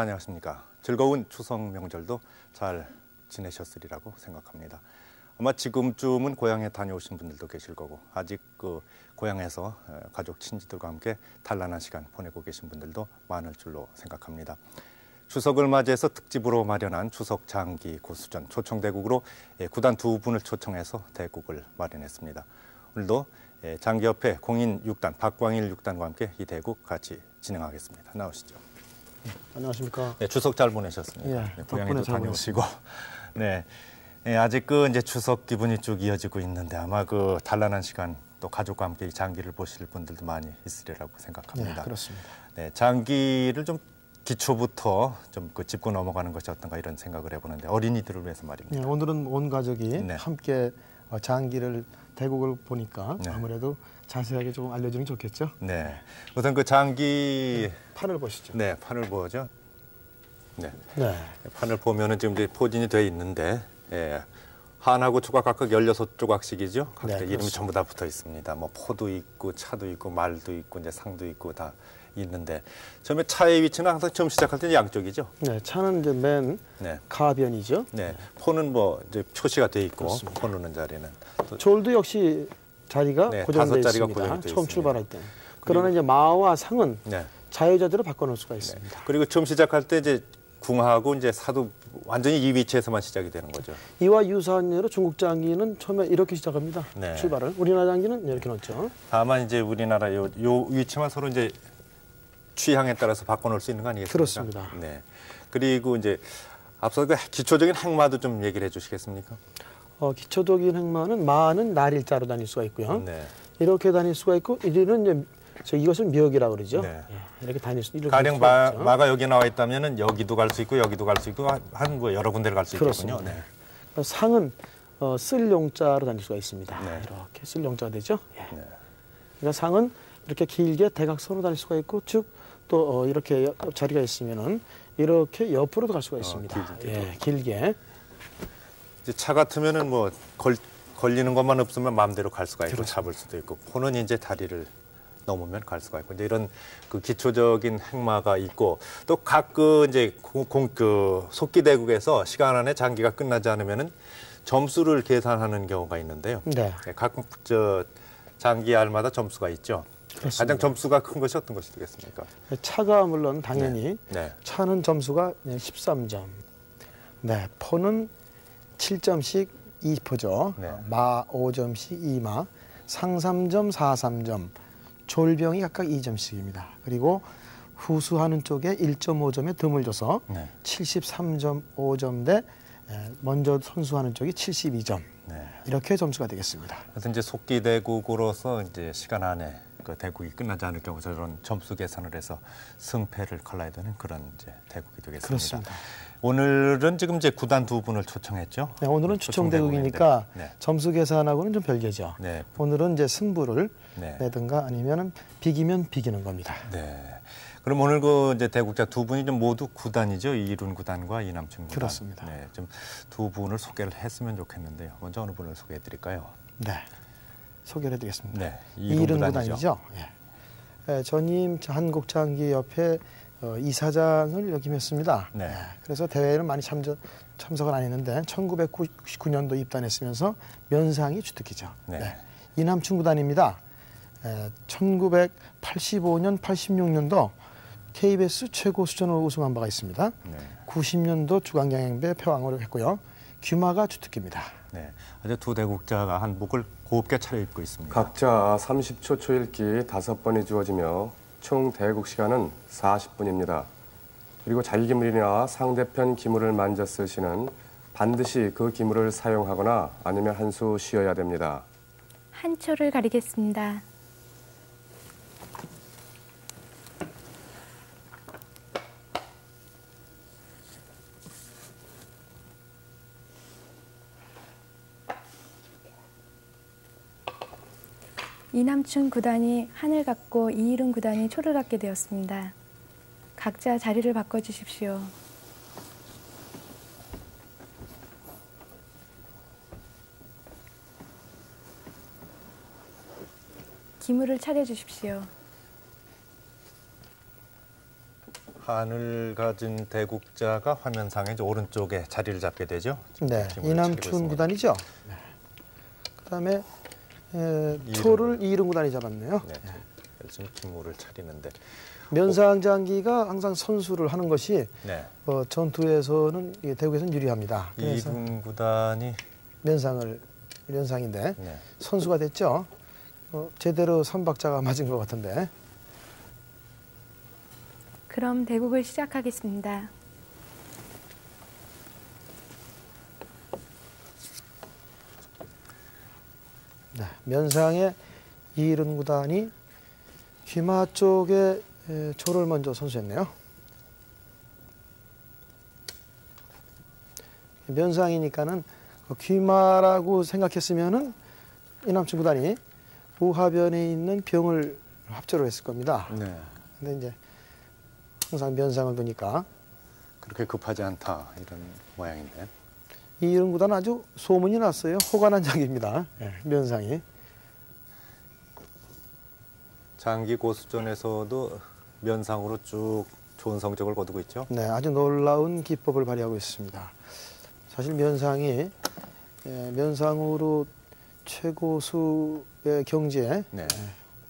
안녕하십니까. 즐거운 추석 명절도 잘 지내셨으리라고 생각합니다. 아마 지금쯤은 고향에 다녀오신 분들도 계실 거고 아직 그 고향에서 가족 친지들과 함께 단란한 시간 보내고 계신 분들도 많을 줄로 생각합니다. 추석을 맞이해서 특집으로 마련한 추석 장기 고수전 초청대국으로 구단 두 분을 초청해서 대국을 마련했습니다. 오늘도 장기협회 공인 6단 박광일 6단과 함께 이 대국 같이 진행하겠습니다. 나오시죠. 네, 안녕하십니까. 네, 추석 잘 보내셨습니까? 예, 네, 고향에도 다녀오시고. 네. 네, 아직 그 이제 추석 기분이 쭉 이어지고 있는데 아마 그 단란한 시간 또 가족과 함께 이 장기를 보실 분들도 많이 있으리라고 생각합니다. 네, 그렇습니다. 네, 장기를 좀 기초부터 좀 그 짚고 넘어가는 것이 어떤가 이런 생각을 해보는데 어린이들을 위해서 말입니다. 네, 오늘은 온 가족이 네. 함께 어, 장기를 대국을 보니까 네. 아무래도 자세하게 조금 알려주는 게 좋겠죠. 네, 우선 그 장기 판을 보시죠. 네 판을 보죠. 네, 네. 판을 보면은 지금 이제 포진이 돼 있는데 예. 한하고 조각 각각 16조각씩이죠. 각자 네, 이름이 그렇습니다. 전부 다 붙어 있습니다. 뭐 포도 있고 차도 있고 말도 있고 이제 상도 있고 다 있는데 처음에 차의 위치는 항상 처음 시작할 때는 양쪽이죠. 네, 차는 이제 맨 네. 가변이죠. 네. 포는 뭐 이제 표시가 돼 있고 그렇습니다. 포 누는 자리는 또 졸도 역시 자리가 네, 자리가 있습니다. 처음 있습니다. 출발할 때. 그러나 이제 마와 상은 네. 자유자재로 바꿔놓을 수가 있습니다. 그리고 처음 시작할 때 이제 궁하고 이제 사도 완전히 이 위치에서만 시작이 되는 거죠. 이와 유사한 예로 중국 장기는 처음에 이렇게 시작합니다. 네. 출발을. 우리나라 장기는 이렇게 놓죠. 다만 이제 우리나라 요, 요 위치만 서로 이제 취향에 따라서 바꿔놓을 수 있는 거 아니겠습니까? 그렇습니다. 네. 그리고 이제 앞서 그 기초적인 행마도 좀 얘기를 해주시겠습니까? 어, 기초적인 행마는 마는 날 일자로 다닐 수가 있고요. 네. 이렇게 다닐 수가 있고 이리는 이제 저 이것을 미역이라고 그러죠. 네. 예, 이렇게 다닐 수 이렇게 가령 마. 마가 여기 나와 있다면은 여기도 갈 수 있고 여기도 갈 수 있고 한 뭐 여러 군데를 갈 수. 그렇습니다. 네. 어, 상은 어, 쓸 용자로 다닐 수가 있습니다. 네. 이렇게 쓸 용자가 되죠. 예. 네. 그러니까 상은 이렇게 길게 대각선으로 다닐 수가 있고 쭉또 어, 이렇게 자리가 있으면은 이렇게 옆으로도 갈 수가 있습니다. 어, 길게. 예, 길게. 차 같으면은 뭐 걸, 걸리는 것만 없으면 마음대로 갈 수가 있고 그렇습니다. 잡을 수도 있고 포는 이제 다리를 넘으면 갈 수가 있고 이제 이런 그 기초적인 행마가 있고 또 각 그 이제 공그 속기 대국에서 시간 안에 장기가 끝나지 않으면은 점수를 계산하는 경우가 있는데요. 네. 각 저 장기 알마다 점수가 있죠. 그렇습니다. 가장 점수가 큰 것이 어떤 것이 되겠습니까? 차가 물론 당연히 네. 차는 점수가 13점. 네, 포는 7점씩 2포죠. 네. 마 5점씩 2마, 상 3점, 사 3점, 졸병이 각각 2점씩입니다. 그리고 후수하는 쪽에 1.5점에 덤을 줘서 네. 73.5점 대 에, 먼저 선수하는 쪽이 72점. 네. 이렇게 점수가 되겠습니다. 그래서 이제 속기 대국으로서 이제 시간 안에 그 대국이 끝나지 않을 경우 저런 점수 계산을 해서 승패를 걸러야 되는 그런 이제 대국이 되겠습니다. 그렇습니다. 오늘은 지금 이제 구단 두 분을 초청했죠. 네, 오늘은 추첨대국이니까 네. 점수 계산하고는 좀 별개죠. 네. 오늘은 이제 승부를 네. 내든가 아니면은 비기면 비기는 겁니다. 네. 그럼 오늘 그 이제 대국자 두 분이 좀 모두 구단이죠. 이룬 구단과 이남춘 구단. 그렇습니다. 네. 좀 두 분을 소개를 했으면 좋겠는데요. 먼저 어느 분을 소개해 드릴까요? 네. 소개를 해드리겠습니다. 네. 이른 이룬 구단이죠. 예. 예, 전임 한국장기협회 어, 이사장을 역임했습니다. 네. 예, 그래서 대회는 많이 참저, 참석을 안 했는데 1999년도 입단했으면서 면상이 주특기죠. 네. 이남춘 구단입니다. 에, 1985년, 86년도 KBS 최고 수전으로 우승한 바가 있습니다. 네. 90년도 주간경연배 패왕을 했고요. 규마가 주특기입니다. 네. 아주 두 대국자가 한복을 곱게 차려입고 있습니다. 각자 30초 초읽기 다섯 번이 주어지며 총 대국 시간은 40분입니다. 그리고 자기 기물이나 상대편 기물을 만져 쓰시는 반드시 그 기물을 사용하거나 아니면 한 수 쉬어야 됩니다. 한 초를 가리겠습니다. 이남춘 구단이 한을 갖고 이일훈 구단이 초를 갖게 되었습니다. 각자 자리를 바꿔주십시오. 기물을 차려주십시오. 판을 가진 대국자가 화면상에 이제 오른쪽에 자리를 잡게 되죠. 네, 이남춘. 구단이죠. 네. 그다음에 에, 이름. 초를 이름 구단이 잡았네요. 네, 지금 기물을 차리는데 면상 장기가 항상 선수를 하는 것이 네. 어, 전투에서는 이 대국에서는 유리합니다. 이군 구단이 면상을 면상인데 네. 선수가 됐죠. 어, 제대로 선박자가 맞은 것 같은데 그럼 대국을 시작하겠습니다. 면상의 이른 구단이 귀마 쪽에 에, 조를 먼저 선수했네요. 면상이니까는 그 귀마라고 생각했으면은 이남춘 구단이 우하변에 있는 병을 합조를 했을 겁니다. 네. 근데 이제 항상 면상을 두니까 그렇게 급하지 않다 이런 모양인데. 이런 구단 아주 소문이 났어요. 호관한 장입니다. 예, 면상이. 장기 고수전에서도 면상으로 쭉 좋은 성적을 거두고 있죠. 네, 아주 놀라운 기법을 발휘하고 있습니다. 사실 면상이 예, 면상으로 최고수의 경지에 네.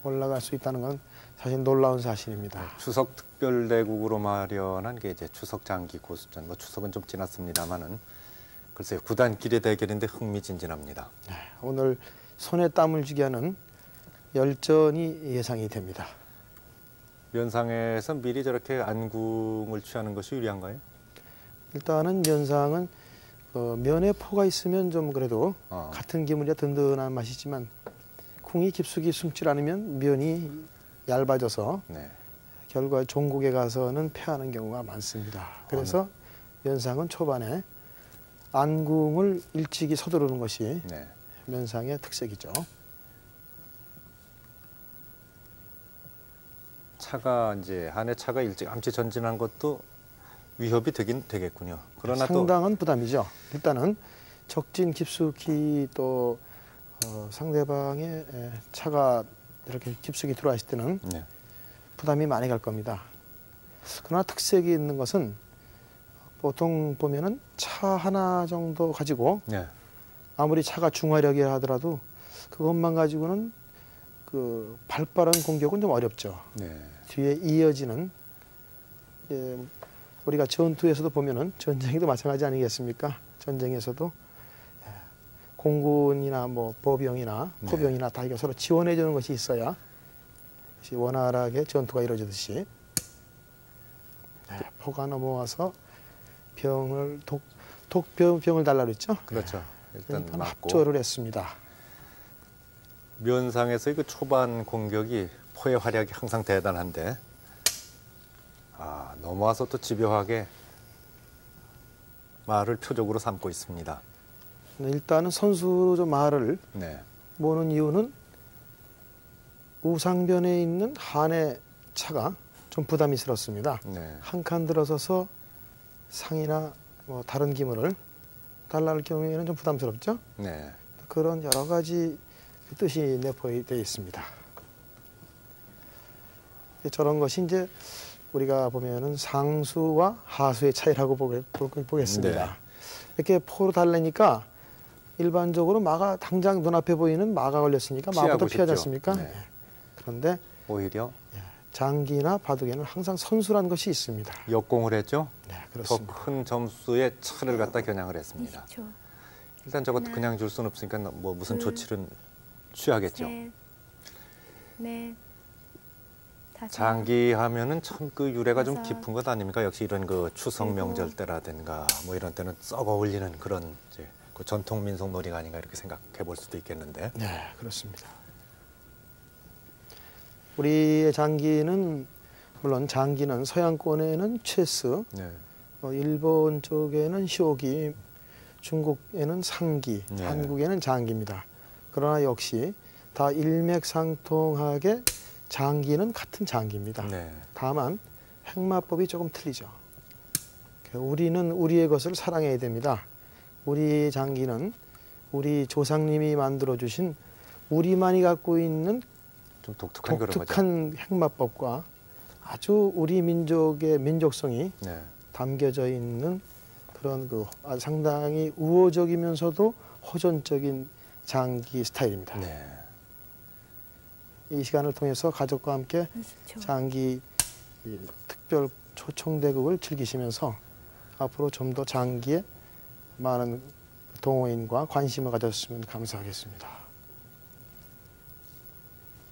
올라갈 수 있다는 건 사실 놀라운 사실입니다. 추석 특별 대국으로 마련한 게 이제 추석 장기 고수전. 뭐 추석은 좀 지났습니다만은 글쎄요 구단끼리 대결인데 흥미진진합니다. 네, 오늘 손에 땀을 쥐게 하는 열전이 예상이 됩니다. 면상에서 미리 저렇게 안궁을 취하는 것이 유리한가요? 일단은 면상은 어, 면에 포가 있으면 좀 그래도 어. 같은 기물이야 든든한 맛이지만 콩이 깊숙이 숨질 않으면 면이 얇아져서 네. 결과 종국에 가서는 패하는 경우가 많습니다. 그래서 면상은 초반에 안궁을 일찍이 서두르는 것이 네. 면상의 특색이죠. 차가 이제 한해 차가 일찌감치 전진한 것도 위협이 되긴 되겠군요. 그러나 또 상당한 부담이죠. 일단은 적진 깊숙이 또 어, 상대방의 에, 차가 이렇게 깊숙이 들어왔을 때는 네. 부담이 많이 갈 겁니다. 그러나 특색이 있는 것은 보통 보면은 차 하나 정도 가지고 네. 아무리 차가 중화력이라 하더라도 그것만 가지고는 그 발빠른 공격은 좀 어렵죠. 네. 뒤에 이어지는 예, 우리가 전투에서도 보면은 전쟁에도 마찬가지 아니겠습니까? 전쟁에서도 예, 공군이나 뭐 보병이나 네. 포병이나 다 이게 서로 지원해 주는 것이 있어야 원활하게 전투가 이루어지듯이 네, 포가 넘어와서 병을 독 독병 병을 달라 그랬죠? 그렇죠. 일단 일단 맞고 합조를 했습니다. 면상에서의 그 초반 공격이 포의 활약이 항상 대단한데 아 넘어와서 또 집요하게 말을 표적으로 삼고 있습니다. 네, 일단은 선수로 좀 말을 네. 모는 이유는 우상변에 있는 한의 차가 좀 부담이 스럽습니다. 네. 한칸 들어서서 상이나 뭐 다른 기물을 달라할 경우에는 좀 부담스럽죠. 네. 그런 여러 가지 뜻이 내포되어 있습니다. 저런 것이 이제 우리가 보면은 상수와 하수의 차이라고 보겠습니다. 네. 이렇게 포로 달래니까 일반적으로 마가 당장 눈앞에 보이는 마가 걸렸으니까 마부터 피하지. 않습니까? 네. 그런데 오히려 장기나 바둑에는 항상 선수란 것이 있습니다. 역공을 했죠. 네, 더 그렇습니다. 큰 점수의 차를 갖다 겨냥을 했습니다. 20초. 일단 저것도 하나, 그냥 줄 수는 없으니까 뭐 무슨 둘, 조치를 취하겠죠. 셋, 넷, 다섯. 장기 하면은 참 그 유래가 좀. 깊은 것 아닙니까? 역시 이런 그 추석. 명절 때라든가 뭐 이런 때는 썩 어울리는 그런 이제 그 전통 민속 놀이가 아닌가 이렇게 생각해 볼 수도 있겠는데. 네, 그렇습니다. 우리의 장기는 물론 장기는 서양권에는 체스, 네. 뭐 일본 쪽에는 쇼기, 중국에는 상기, 네. 한국에는 장기입니다. 그러나 역시 다 일맥상통하게 장기는 같은 장기입니다. 네. 다만 행마법이 조금 틀리죠. 그 우리는 우리의 것을 사랑해야 됩니다. 우리 장기는 우리 조상님이 만들어 주신 우리만이 갖고 있는 좀 독특한. 독특한 행마법과 아주 우리 민족의 민족성이 네. 담겨져 있는 그런 그 아주 상당히 우호적이면서도 호전적인 장기 스타일입니다. 네. 이 시간을 통해서 가족과 함께 20초. 장기 이 특별 초청대국을 즐기시면서 앞으로 좀 더 장기에 많은 동호인과 관심을 가졌으면 감사하겠습니다.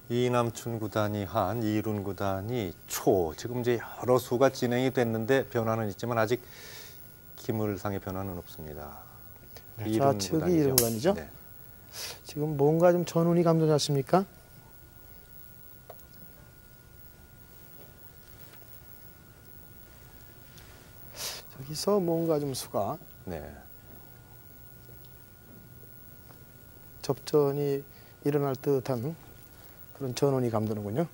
이남춘 구단이 한, 이룬 구단이 초. 지금 이제 여러 수가 진행이 됐는데 변화는 있지만 아직 기물상의 변화는 없습니다. 네, 이룬 좌측이 구단이죠. 이룬 구단이죠? 네. 지금 뭔가 좀 전운이 감도지 않습니까? 저기서 뭔가 좀 수가 네. 접전이 일어날 듯한 그런 전운이 감도는군요.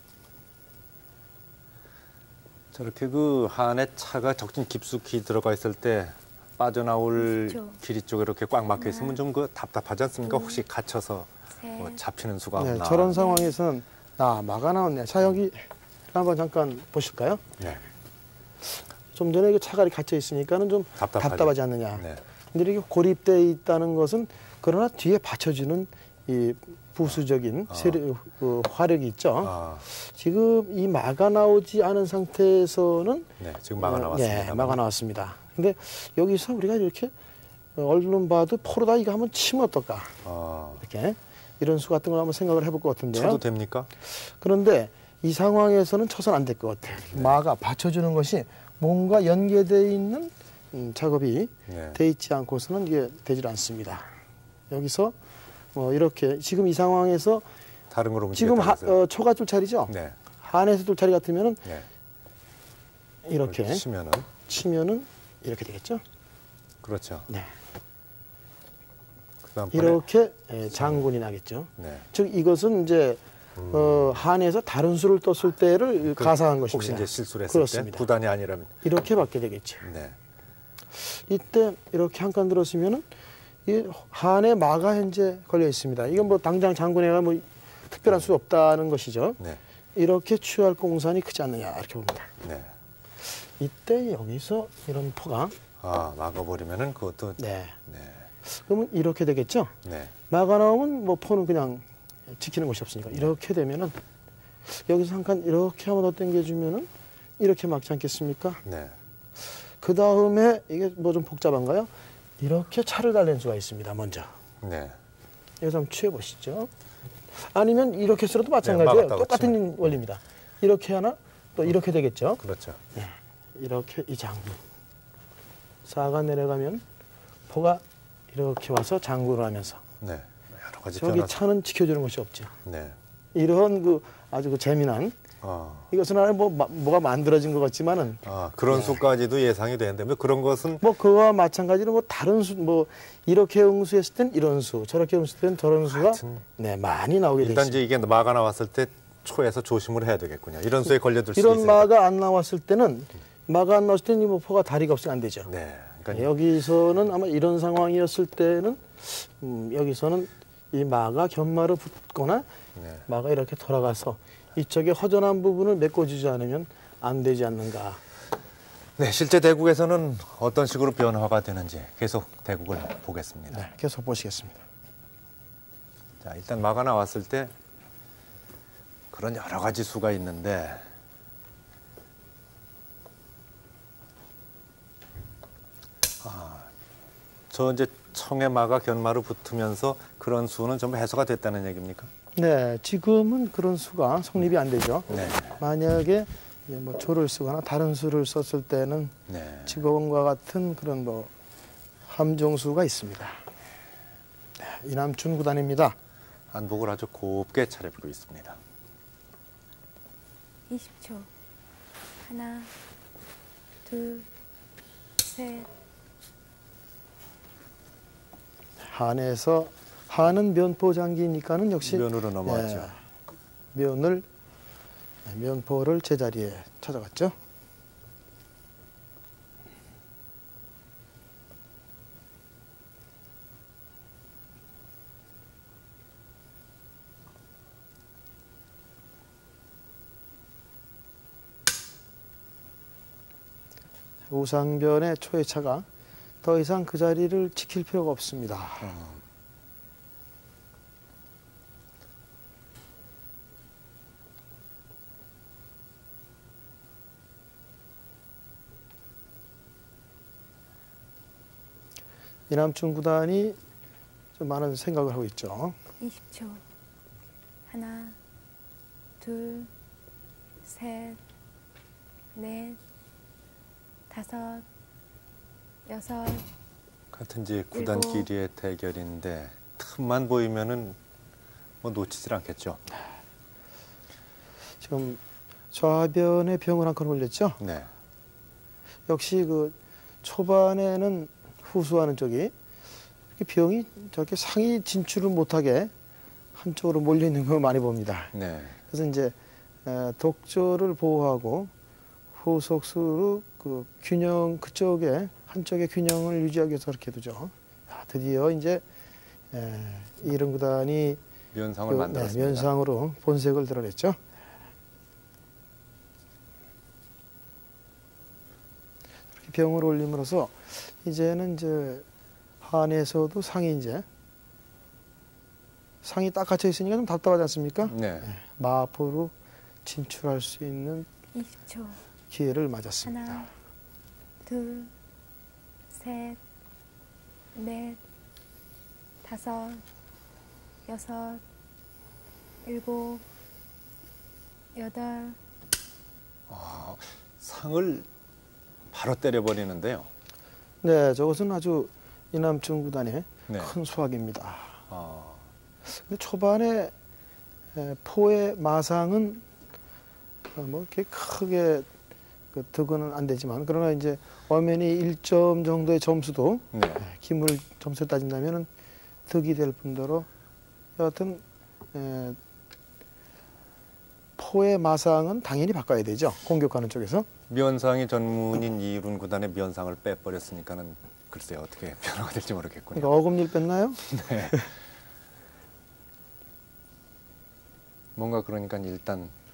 저렇게 그 한에 차가 적진 깊숙이 들어가 있을 때 빠져나올 그렇죠. 길이 쪽에 이렇게 꽉 막혀 있으면 하나, 좀그 답답하지 않습니까? 둘, 혹시 갇혀서 셋. 뭐 잡히는 수가 네, 없나? 저런 상황에서는 아 마가 나왔네. 자 여기 한번 잠깐 보실까요? 네. 좀 전에 그 차가 갇혀 있으니까는 좀 답답하죠. 답답하지 않느냐. 네. 근데 이렇게 고립되어 있다는 것은 그러나 뒤에 받쳐주는 이 부수적인 아. 세력, 그 화력이 있죠. 아, 지금 이 마가 나오지 않은 상태에서는 네. 지금 막아 어, 나왔습니다. 네, 마가 나왔습니다. 근데 여기서 우리가 이렇게 얼른 봐도 포로다 이거 한번 치면 어떨까? 아, 이렇게 이런 수 같은 걸 한번 생각을 해볼 것 같은데요. 쳐도 됩니까? 그런데 이 상황에서는 쳐서는 안될 것 같아요. 마가 받쳐주는 것이 뭔가 연계되어 있는 음, 작업이 네. 돼 있지 않고서는 이게 되질 않습니다. 여기서 뭐 이렇게 지금 이 상황에서 다른 거로 지금 하? 어, 초가 뚫차리죠. 네. 한에서 뚫차리 같으면은 네. 이렇게 치면은 치면은 이렇게 되겠죠. 그렇죠. 네. 이렇게 예, 장군이 나겠죠. 네. 즉 이것은 이제 어, 한에서 다른 수를 떴을 때를 그 가상한 것입니다. 혹시 이제 실수를 했을 그렇습니다. 때 구단이 아니라면 이렇게 받게 되겠죠. 네. 이때 이렇게 한 칸 들었으면은 이 한에 마가 현재 걸려 있습니다. 이건 뭐 당장 장군회가 뭐 특별한 수 없다는 것이죠. 네. 이렇게 취할 공산이 크지 않느냐 이렇게 봅니다. 네. 이때 여기서 이런 포가 아, 막아버리면은 그것도 네. 네 그러면 이렇게 되겠죠. 네. 나오면 뭐 포는 그냥 지키는 것이 없으니까 이렇게 되면은 여기서 한 칸 이렇게 한번 더 당겨주면은 이렇게 막지 않겠습니까? 네. 그 다음에 이게 뭐 좀 복잡한가요? 이렇게 차를 달랜 수가 있습니다. 먼저 네. 여기서 한번 취해 보시죠. 아니면 이렇게 써도 마찬가지예요. 막았다고 똑같은. 원리입니다. 이렇게 하나 또 이렇게 되겠죠. 그렇죠. 이렇게 이 장군 사가 내려가면 포가 이렇게 와서 장군을 하면서 네. 여러 가지 저기 변화. 차는 지켜주는 것이 없죠. 네. 이런 그 아주 그 재미난 아. 이것은 하나 뭐 마- 뭐가 만들어진 것 같지만은 아, 그런 네. 수까지도 예상이 되는데 뭐 그런 것은 뭐 그와 마찬가지로 뭐 다른 수 뭐 이렇게 응수했을 땐 이런 수 저렇게 응수했을 땐 저런 수가 하여튼 네 많이 나오게 돼 일단. 이제 이게 마가 나왔을 때 초에서 조심을 해야 되겠군요. 이런 수에 걸려들 수도 이런 있으니까. 마가 안 나왔을 때는 마 가안 나왔을 때는 이 모포가 다리가 없으면 안 되죠. 네. 그러니까 여기서는 아마 이런 상황이었을 때는 음, 여기서는 이 마가 견마를 붙거나 네. 마가 이렇게 돌아가서 이쪽에 허전한 부분을 메꿔주지 않으면 안 되지 않는가. 네, 실제 대국에서는 어떤 식으로 변화가 되는지 계속 대국을 보겠습니다. 네, 계속 보시겠습니다. 자, 일단 마가 나왔을 때 그런 여러 가지 수가 있는데 저 이제 청의 마가 견마로 붙으면서 그런 수는 전부 해소가 됐다는 얘기입니까? 네, 지금은 그런 수가 성립이 안 되죠. 네. 만약에 뭐 조를 쓰거나 다른 수를 썼을 때는 네. 지금과 같은 그런 뭐 함정수가 있습니다. 네, 이남춘 구단입니다. 한복을 아주 곱게 차려입고 있습니다. 20초. 하나, 둘, 셋. 한에서 한은 면포 장기니까는 역시 면으로 넘어왔죠. 예, 면을 네, 면포를 제자리에 찾아갔죠. 우상변의 초회차가 더 이상 그 자리를 지킬 필요가 없습니다. 어, 이남춘 구단이 좀 많은 생각을 하고 있죠. 20초. 하나, 둘, 셋, 넷, 다섯, 여섯, 같은 이제 구단끼리의 대결인데 틈만 보이면은 뭐 놓치질 않겠죠. 지금 좌변에 병을 한건 올렸죠. 네. 역시 그 초반에는 후수하는 쪽이 이렇게 병이 저렇게 상위 진출을 못하게 한쪽으로 몰려 있는 걸 많이 봅니다. 네. 그래서 이제 에, 독조를 보호하고 후속수로 그 균형 그쪽에 한쪽의 균형을 유지하기 위해서 그렇게 두죠. 아, 드디어 이제 에, 이른 구단이 면상을 그, 만들었습니다. 네, 면상으로 본색을 드러냈죠. 이렇게 병을 올림으로써 이제는 이제 한에서도 상이 이제 상이 딱 갇혀 있으니까 좀 답답하지 않습니까? 네. 마포로 진출할 수 있는 20초. 기회를 맞았습니다. 하나, 둘, 셋, 넷, 다섯, 여섯, 일곱, 여덟, 아, 상을 바로 때려버리는데요. 네, 저것은 아주 이남춘 구단의 네. 큰 수확입니다. 아, 근데 초반에 에, 포의 마상은 어, 뭐 이렇게 크게 그 득은 안 되지만 그러나 이제 엄연히 1점 정도의 점수도 네. 에, 기물 점수 따진다면은 득이 될 뿐더러 여하튼 에, 포의 마상은 당연히 바꿔야 되죠 공격하는 쪽에서 면상이 전문인 이룬 구단의 면상을 빼버렸으니까는 글쎄요 어떻게 변화가 될지 모르겠군요. 그러니까 어금니를 뺐나요? 네. 뭔가 그러니까 일단 그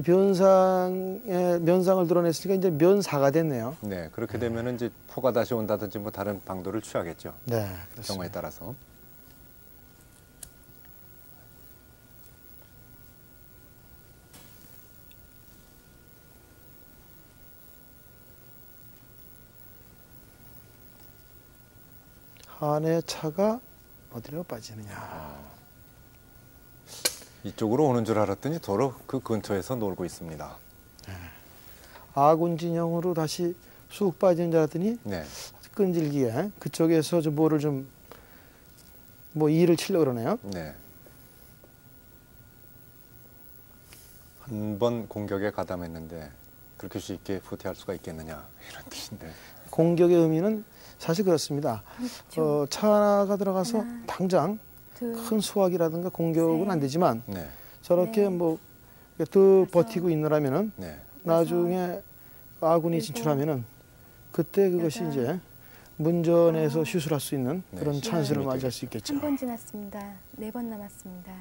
변상의 면상을 드러냈으니까 이제 면사가 됐네요. 네 그렇게 되면은 이제 포가 다시 온다든지 뭐 다른 방도를 취하겠죠. 네, 그렇습니다. 경우에 따라서. 한의 차가 어디로 빠지느냐. 이쪽으로 오는 줄 알았더니 도로 그 근처에서 놀고 있습니다. 아군 진영으로 다시 쑥 빠지는 줄 알았더니 네. 끈질기게 그쪽에서 좀 뭐를 좀 뭐 일을 치려고 그러네요. 네. 한 번 공격에 가담했는데 그렇게 쉽게 후퇴할 수가 있겠느냐 이런 뜻인데. 공격의 의미는 사실 그렇습니다. 20초. 어, 차가 들어가서 당장 둘, 큰 수확이라든가 공격은 셋. 안 되지만 네. 저렇게 네. 뭐 더. 버티고 있느라면은 네. 나중에 아군이 진출하면은 그때 그것이 이제 문전에서 아홉, 슛을 할 수 있는 네, 그런 찬스를. 맞이할 수 있겠죠. 한 번 지났습니다. 네 번 남았습니다.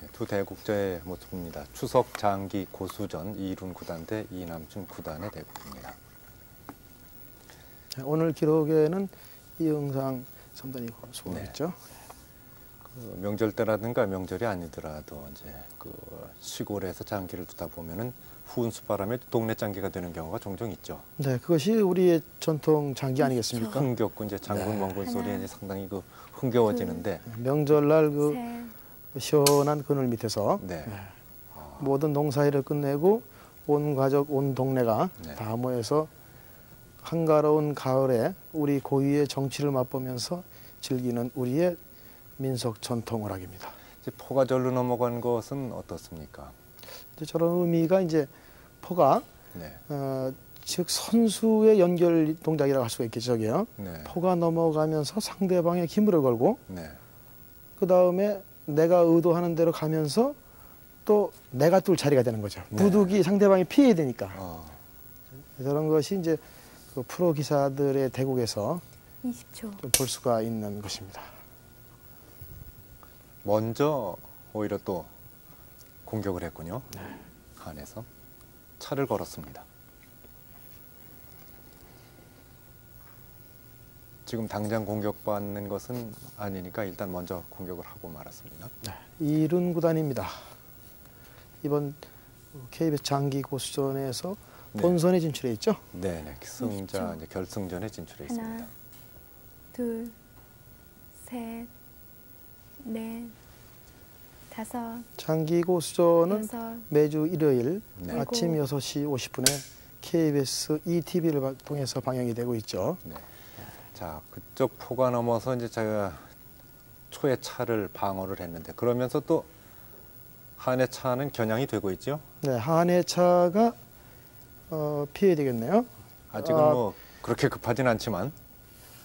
네, 두 대국자의 모습입니다. 추석 장기 고수전 이룬 구단 대 이남준 구단의 대국입니다. 오늘 기록에는 이영상 선단이 수고했죠. 그 명절 때라든가 명절이 아니더라도 이제 그 시골에서 장기를 두다 보면은 후운수 바람에 동네 장기가 되는 경우가 종종 있죠. 네, 그것이 우리의 전통 장기 아니겠습니까? 흥겹고 이제 장군 멍군 소리에 하나, 이제 상당히 그 흥겨워지는데 명절날 그 셋, 시원한 그늘 밑에서 네. 모든 농사일을 끝내고 온 가족, 온 동네가 네. 다 모여서 한가로운 가을에 우리 고유의 정치를 맛보면서 즐기는 우리의 민속 전통 오락입니다. 이제 포가 절로 넘어간 것은 어떻습니까? 이제 저런 의미가 이제 포가 네. 어, 즉 선수의 연결 동작이라고 할 수가 있겠죠, 저게요. 네. 포가 넘어가면서 상대방의 기물을 걸고 네. 그 다음에 내가 의도하는 대로 가면서 또 내가 뚫 자리가 되는 거죠. 네. 부득이 상대방이 피해야 되니까. 어, 저런 것이 이제 그 프로 기사들의 대국에서 20초. 좀 볼 수가 있는 것입니다. 먼저 오히려 또 공격을 했군요. 한에서 차를 걸었습니다. 지금 당장 공격받는 것은 아니니까 일단 먼저 공격을 하고 말았습니다. 네, 이룬 구단입니다. 이번 KBS 장기 고수전에서 네. 본선에 진출해 있죠. 네 네 승자 이제 결승전에 진출해 있습니다. 하나, 둘, 셋, 넷, 다섯, 장기 고수전은 여섯, 매주 일요일 네. 아침 6시 50분에 KBS ETV를 통해서 방영이 되고 있죠. 네. 자 그쪽 포가 넘어서 이제 제가 초의 차를 방어를 했는데 그러면서 또 한의 차는 겨냥이 되고 있죠. 네, 한해 차가 어, 피해야 되겠네요. 아직은 아. 뭐 그렇게 급하진 않지만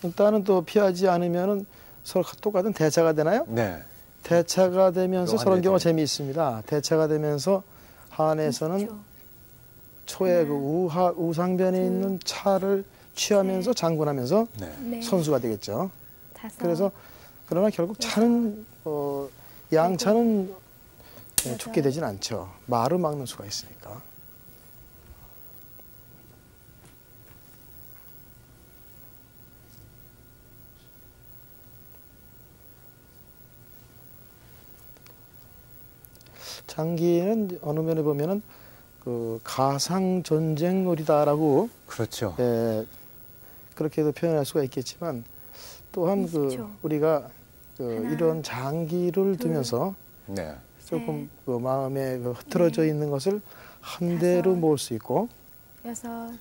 일단은 또 피하지 않으면은 서로 똑같은 대차가 되나요? 네. 대차가 되면서 경우가 좀- 재미있습니다. 대차가 되면서 한에서는 20초. 초의 그 하나, 우하, 우상변에 둘, 있는 차를 취하면서 장군하면서 네. 넷, 선수가 되겠죠. 다섯, 그래서 그러나 결국 차는 어, 양차는 네, 여덟. 죽게 되진 않죠. 말을 막는 수가 있으니까. 장기는 어느 면에 보면은 그 가상 전쟁 놀이다라고 그렇죠. 예, 그렇게도 표현할 수가 있겠지만 또한 그 20초. 우리가 그 하나, 이런 장기를 둘, 두면서 네. 조금 그 마음에 그 흐트러져 네. 있는 것을 한 대로 모을 수 있고 여섯,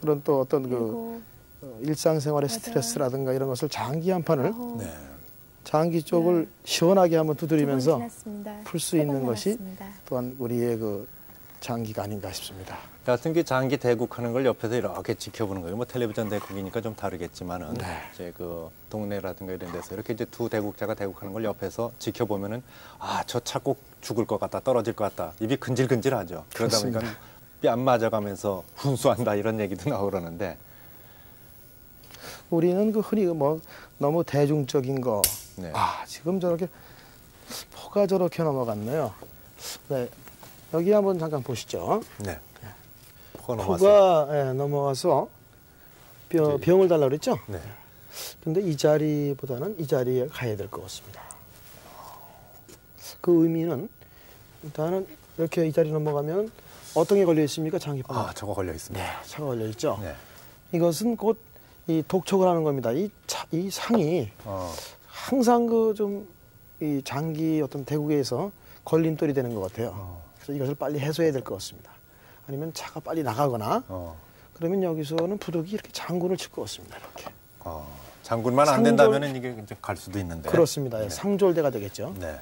그런 또 어떤 그 일곱, 어, 일상생활의 여덟, 스트레스라든가 이런 것을 장기 한 판을 아홉, 네. 장기 쪽을 네. 시원하게 한번 두드리면서. 풀 수 있는 것이. 또한 우리의 그 장기가 아닌가 싶습니다. 같은 게 장기 대국하는 걸 옆에서 이렇게 지켜보는 거예요. 뭐 텔레비전 대국이니까 좀 다르겠지만은 네. 이제 그 동네라든가 이런 데서 이렇게 이제 두 대국자가 대국하는 걸 옆에서 지켜보면은 아 저 차 꼭 죽을 것 같다 떨어질 것 같다 입이 근질근질하죠. 그러다 보니까 그렇습니다. 뺨 맞아가면서 훈수한다 이런 얘기도 나오고 그러는데 우리는 그 흔히 뭐 너무 대중적인 거 네. 아, 지금 저렇게 포가 저렇게 넘어갔네요. 네. 여기 한번 잠깐 보시죠. 네. 포가 넘어왔어요. 포가 예, 넘어가서 병, 병을 달라고 그랬죠? 네. 근데 이 자리보다는 이 자리에 가야 될 것 같습니다. 그 의미는 일단은 이렇게 이 자리 넘어가면 어떤 게 걸려 있습니까? 장기포. 아 저거 걸려 있습니다. 네, 차가 걸려 있죠. 네. 이것은 곧 이 독촉을 하는 겁니다. 이, 차, 이 상이 어, 항상 그 좀 이 장기 어떤 대국에서 걸림돌이 되는 것 같아요. 어, 그래서 이것을 빨리 해소해야 될 것 같습니다. 아니면 차가 빨리 나가거나 어, 그러면 여기서는 부득이 이렇게 장군을 칠 것 같습니다. 이렇게. 어. 장군만 안 상조- 된다면은 이게 이제 갈 수도 있는데. 그렇습니다. 네. 상졸대가 되겠죠. 네.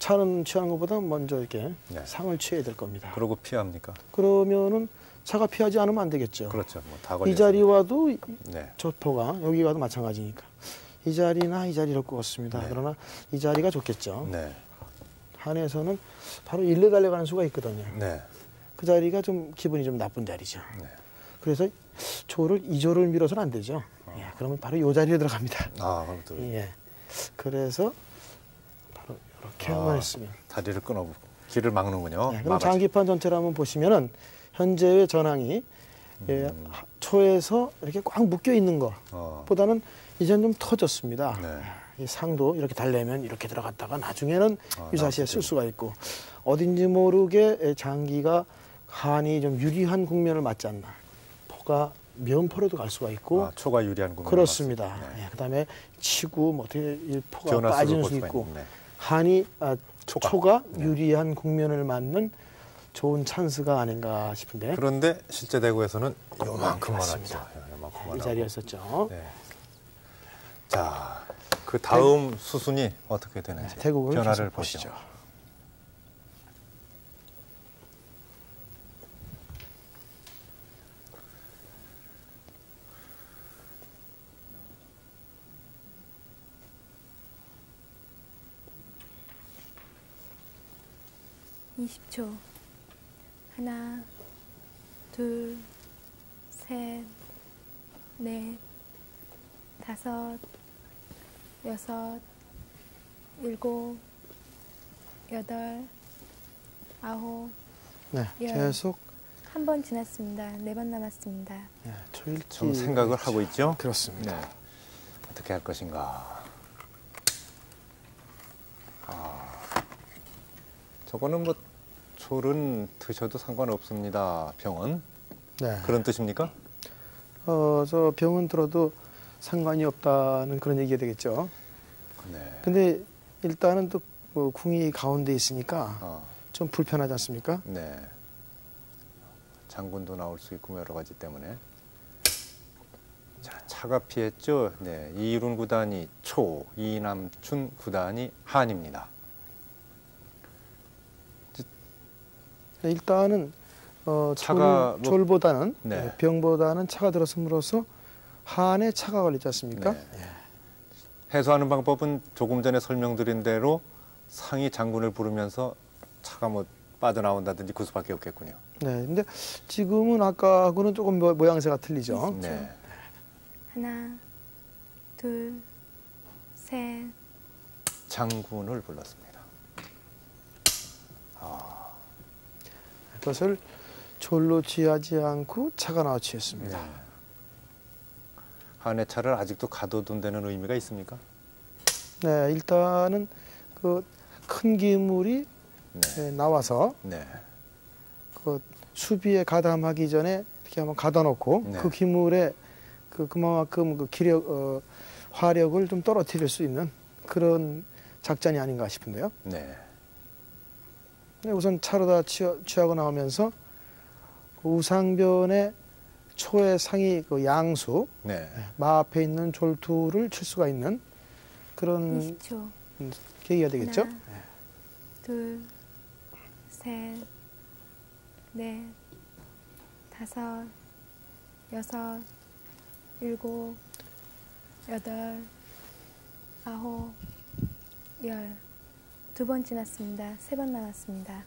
차는 취하는 것보다 먼저 이렇게 네. 상을 취해야 될 겁니다. 그러고 피합니까? 그러면은 차가 피하지 않으면 안 되겠죠. 그렇죠. 걸려. 이 자리 와도 이- 네. 저포가 여기 가도 마찬가지니까 이 자리나 이 자리일 것 같습니다. 네. 그러나 이 자리가 좋겠죠. 네. 한에서는 바로 일로 달려가는 수가 있거든요. 네. 그 자리가 좀 기분이 좀 나쁜 자리죠. 네. 그래서 조를 이조를 밀어서는 안 되죠. 예, 그러면 바로 이 자리에 들어갑니다. 아, 그럼 또 예. 그래서 바로 이렇게 아. 했으면. 다리를 끊어 길을 막는군요. 예, 그럼. 장기판 전체를 한번 보시면은 현재의 전황이 예, 음. 하- 초에서 이렇게 꽉 묶여 있는 어. 것보다는 이젠 좀 터졌습니다. 네. 이 상도 이렇게 달래면 이렇게 들어갔다가 나중에는 아, 유사시에 쓸 수가 있고 어딘지 모르게 장기가 한이 좀 유리한 국면을 맞지 않나. 포가 면포로도 갈 수가 있고 아, 초가 유리한 국면. 그렇습니다. 네. 예, 그다음에 치고 뭐 어떻게 이 포가 빠지는 볼수 있고 네. 한이 아, 초가. 초가, 네. 유리한 국면을 맞는 좋은 찬스가 아닌가 싶은데 그런데 실제 대구에서는 요만큼만 왔죠. 맞습니다. 요만큼만 이. 자리였었죠. 네. 자, 그 다음 수순이 어떻게 되는지 네, 변화를 보시죠. 보시죠. 이십 초 하나, 둘, 셋, 넷, 다섯, 여섯, 일곱, 여덟, 아홉, 네, 열. 계속 한 번 지났습니다. 네 번 남았습니다. 네, 초일기 좀 생각을 하고 있죠. 그렇습니다. 네. 어떻게 할 것인가. 아, 저거는 뭐 졸은 드셔도 상관없습니다. 병은 네. 그런 뜻입니까? 어, 저 병은 들어도 상관이 없다는 그런 얘기가 되겠죠. 네. 근데 일단은 또 뭐 궁이 가운데 있으니까 어, 좀 불편하지 않습니까? 네. 장군도 나올 수 있고 여러 가지 때문에. 자, 차가 피했죠. 네. 이룬 구단이 초, 이남춘 구단이 한입니다. 네, 일단은 어, 차가 졸, 뭐- 졸보다는 네. 네, 병보다는 차가 들었음으로써 한에 차가 걸리지 않습니까? 네. 해소하는 방법은 조금 전에 설명드린 대로 상이 장군을 부르면서 차가 뭐 빠져나온다든지 그 수밖에 없겠군요. 네. 근데 지금은 아까하고는 조금 모- 모양새가 틀리죠. 네. 하나, 둘, 셋, 장군을 불렀습니다. 그것을 졸로 취하지 않고 차가 나와 취했습니다. 네. 한해 차를 아직도 가둬둔다는 의미가 있습니까? 네, 일단은 그 큰 기물이 네. 네, 나와서 네. 그 수비에 가담하기 전에 이렇게 한번 가둬놓고 네. 그 기물에 그 그만큼 그 기력 어, 화력을 좀 떨어뜨릴 수 있는 그런 작전이 아닌가 싶은데요. 네. 네, 우선 차로다 취하, 취하고 나오면서 그 우상변의 초의 상이 그 양수 네. 마 앞에 있는 졸투를 칠 수가 있는 그런 20초. 계기가 되겠죠. 하나, 둘, 셋, 넷, 다섯, 여섯, 일곱, 여덟, 아홉, 열. 두 번 지났습니다. 세 번 남았습니다.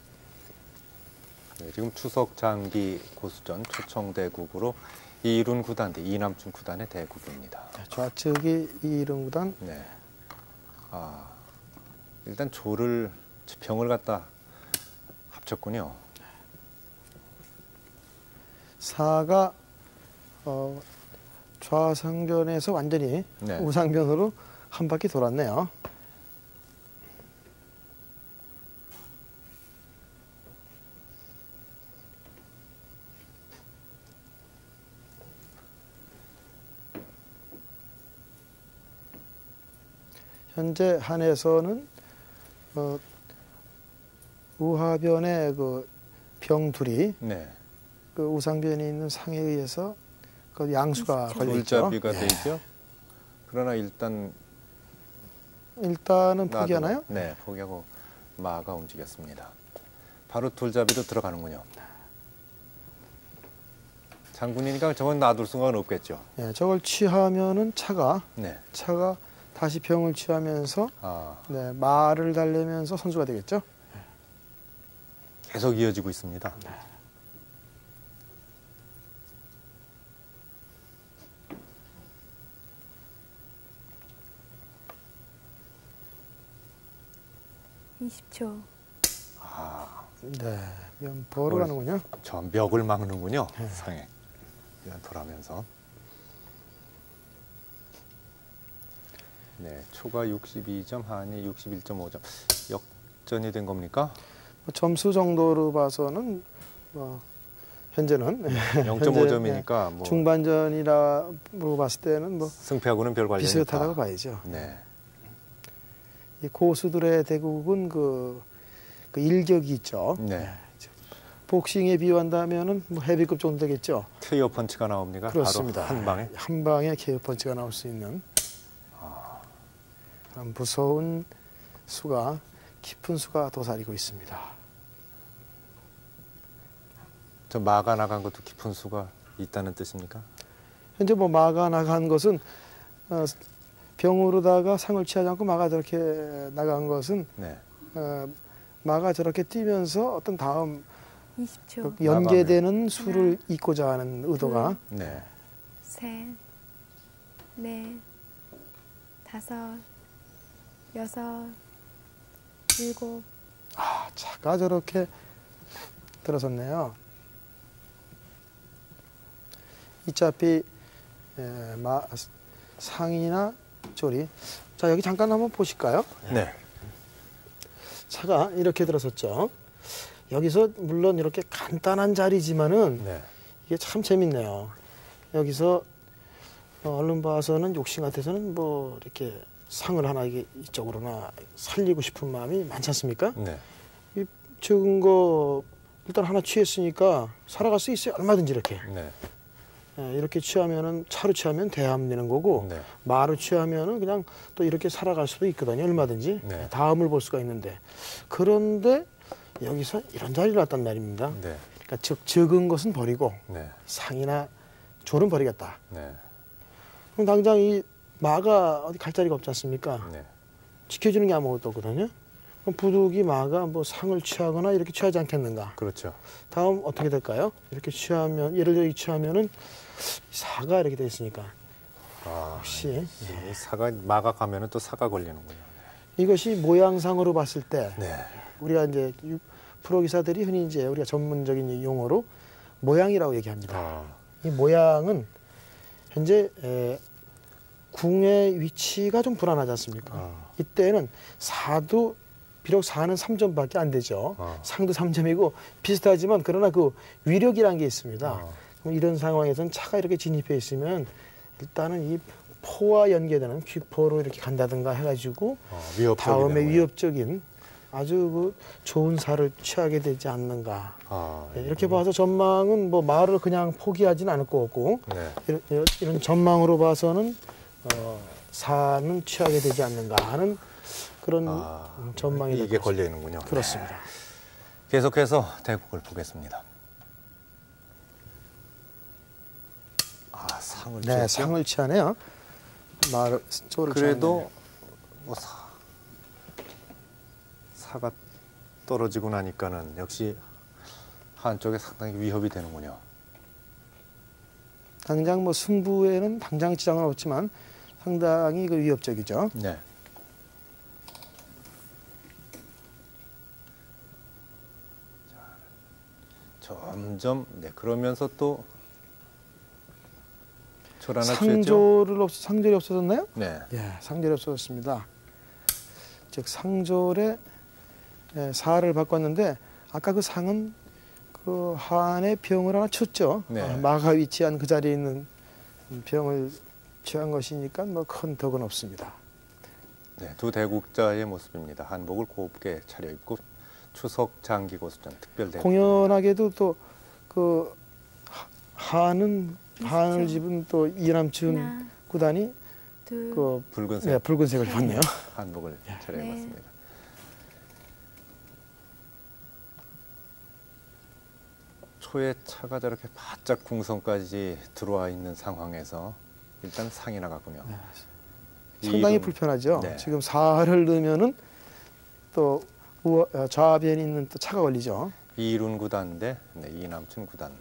네, 지금 추석 장기 고수전 초청대국으로 이룬 구단 대 이남춘 구단의 대국입니다. 좌측이 이릉구단, 네. 아, 일단 조를 병을 갖다 합쳤군요. 사가 어, 좌상변에서 완전히 네. 우상변으로 한 바퀴 돌았네요. 현재 한에서는 어, 우하변의 그 병둘이 네. 그 우상변에 있는 상에 의해서 그 양수가. 걸려 있죠. 돌잡이가 돼 있죠. 그러나 일단 일단은 놔두고- 포기하나요? 네, 포기하고 마가 움직였습니다. 바로 돌잡이도 들어가는군요. 장군이니까 저건 놔둘 수가 없겠죠. 예, 저걸 취하면은 차가 네. 차가 다시 병을 취하면서 아, 네, 말을 달래면서 선수가 되겠죠. 계속 이어지고 있습니다. 이십 초 네, 면보로 가는군요. 저 멱을 막는군요. 상에. 그냥 돌아면서. 네, 초가 62점, 한이 61.5점. 역전이 된 겁니까? 뭐 점수 정도로 봐서는 뭐 현재는 0.5점이니까 뭐 중반전이라고 봤을 때는 뭐 승패하고는 별 관련이 비슷하다고 없다. 봐야죠. 네. 이 고수들의 대국은 그, 그 일격이 있죠. 네. 복싱에 비유한다면은 뭐 헤비급 정도 되겠죠. KO 펀치가 나옵니까? 그렇습니다. 바로 한 방에. 한 방에 KO 펀치가 나올 수 있는 그런 무서운 수가 깊은 수가 도사리고 있습니다. 저 마가 나간 것도 깊은 수가 있다는 뜻입니까? 현재 뭐 마가 나간 것은 어, 병으로다가 상을 취하지 않고 마가 저렇게 나간 것은 네. 어, 마가 저렇게 뛰면서 어떤 다음 이십 초그 연계되는 수를 잇고자 하는 의도가 네. 셋, 넷, 다섯, 여섯, 일곱, 아, 차가 저렇게 들어섰네요. 이차피 에, 마, 상이나 조리. 자 여기 잠깐 한번 보실까요? 네. 차가 이렇게 들어섰죠. 여기서 물론 이렇게 간단한 자리지만은 네. 이게 참 재밌네요. 여기서 어, 얼른 봐서는 욕심 같아서는 뭐 이렇게 상을 하나 이게 이쪽으로나 살리고 싶은 마음이 많지 않습니까? 네. 이 적은 거 일단 하나 취했으니까 살아갈 수 있어요. 얼마든지 이렇게. 네. 예, 이렇게 취하면은 차로 취하면 대함 되는 거고 네. 마로 취하면은 그냥 또 이렇게 살아갈 수도 있거든요. 얼마든지 네. 다음을 볼 수가 있는데 그런데 여기서 이런 자리를 놨단 말입니다. 네. 그러니까 즉 적은 것은 버리고 네. 상이나 졸은 버리겠다. 네. 그럼 당장 이 마가 어디 갈 자리가 없지 않습니까? 네. 지켜주는 게 아무것도 없거든요. 그럼 부득이 마가 뭐 상을 취하거나 이렇게 취하지 않겠는가? 그렇죠. 다음 어떻게 될까요? 이렇게 취하면 예를 들어 이 취하면은 사가 이렇게 돼 있으니까 아, 역시 이 사가 마가 가면은 또 사가 걸리는군요. 이것이 모양상으로 봤을 때 네. 우리가 이제 유- 프로 기사들이 흔히 이제 우리가 전문적인 이 용어로 모양이라고 얘기합니다. 아, 이 모양은 현재 에, 궁의 위치가 좀 불안하지 않습니까? 아. 이때는 사도 비록 사는 3점밖에 안 되죠. 아. 상도 3점이고 비슷하지만 그러나 그 위력이라는 게 있습니다. 아. 이런 상황에서는 차가 이렇게 진입해 있으면 일단은 이 포와 연계되는 귀포로 이렇게 간다든가 해가지고 어, 위협적이네요. 다음에 위협적인 아주 그 좋은 살을 취하게 되지 않는가. 아, 예, 이렇게 봐서 전망은 뭐 말을 그냥 포기하지는 않을 것 같고 네. 이런- 이런 전망으로 봐서는 어, 사는 취하게 되지 않는가 하는 그런 아, 음, 전망이 이게 될 걸려 있는군요. 그렇습니다. 계속해서 대국을 보겠습니다. 아, 상을 네, 취했죠? 상을 취하네요. 말을 쪼를 그래도 뭐 사, 사가 떨어지고 나니까는 역시 한쪽에 상당히 위협이 되는군요. 당장 뭐 승부에는 당장 지장은 없지만 상당히 그 위협적이죠. 네. 자, 점점 네 그러면서 또. 상조를 없 상절이 없어졌나요? 네. 예, 상절이 없어졌습니다. 즉 상절에 예, 사를 바꿨는데 아까 그 상은 그 한의 병을 하나 쳤죠. 네. 아, 마가 위치한 그 자리에 있는 병을 취한 것이니까 뭐 큰 덕은 없습니다. 네, 두 대국자의 모습입니다. 한복을 곱게 차려입고 추석 장기 고수전 특별 대국. 공연하게도 또 그 한은 한을 집은 또 이남춘 하나, 구단이 둘, 그 붉은색 네, 붉은색을 입었네요. 한복을 차려입었습니다. 초에 차가 저렇게 바짝 궁성까지 들어와 있는 상황에서 일단 상이 나갔군요. 이 상당히 불편하죠. 네. 지금 사를 넣으면은 또 어, 좌변에 있는 또 차가 걸리죠. 이룬 구단 대 네, 이남춘 구단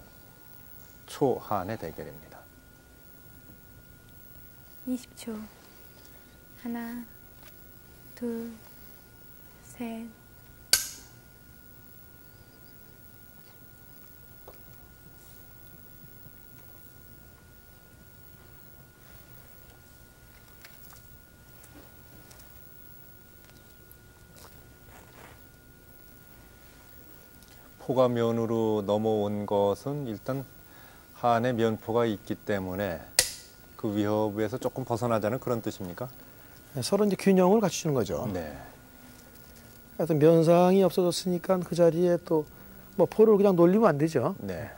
초한의 대결입니다. 20초. 하나, 둘, 셋. 포가 면으로 넘어온 것은 일단 한의 면포가 있기 때문에 그 위협에서 조금 벗어나자는 그런 뜻입니까? 네, 서로 이제 균형을 갖추는 거죠. 네. 하여튼 면상이 없어졌으니까 그 자리에 또 뭐 포를 그냥 놀리면 안 되죠. 네.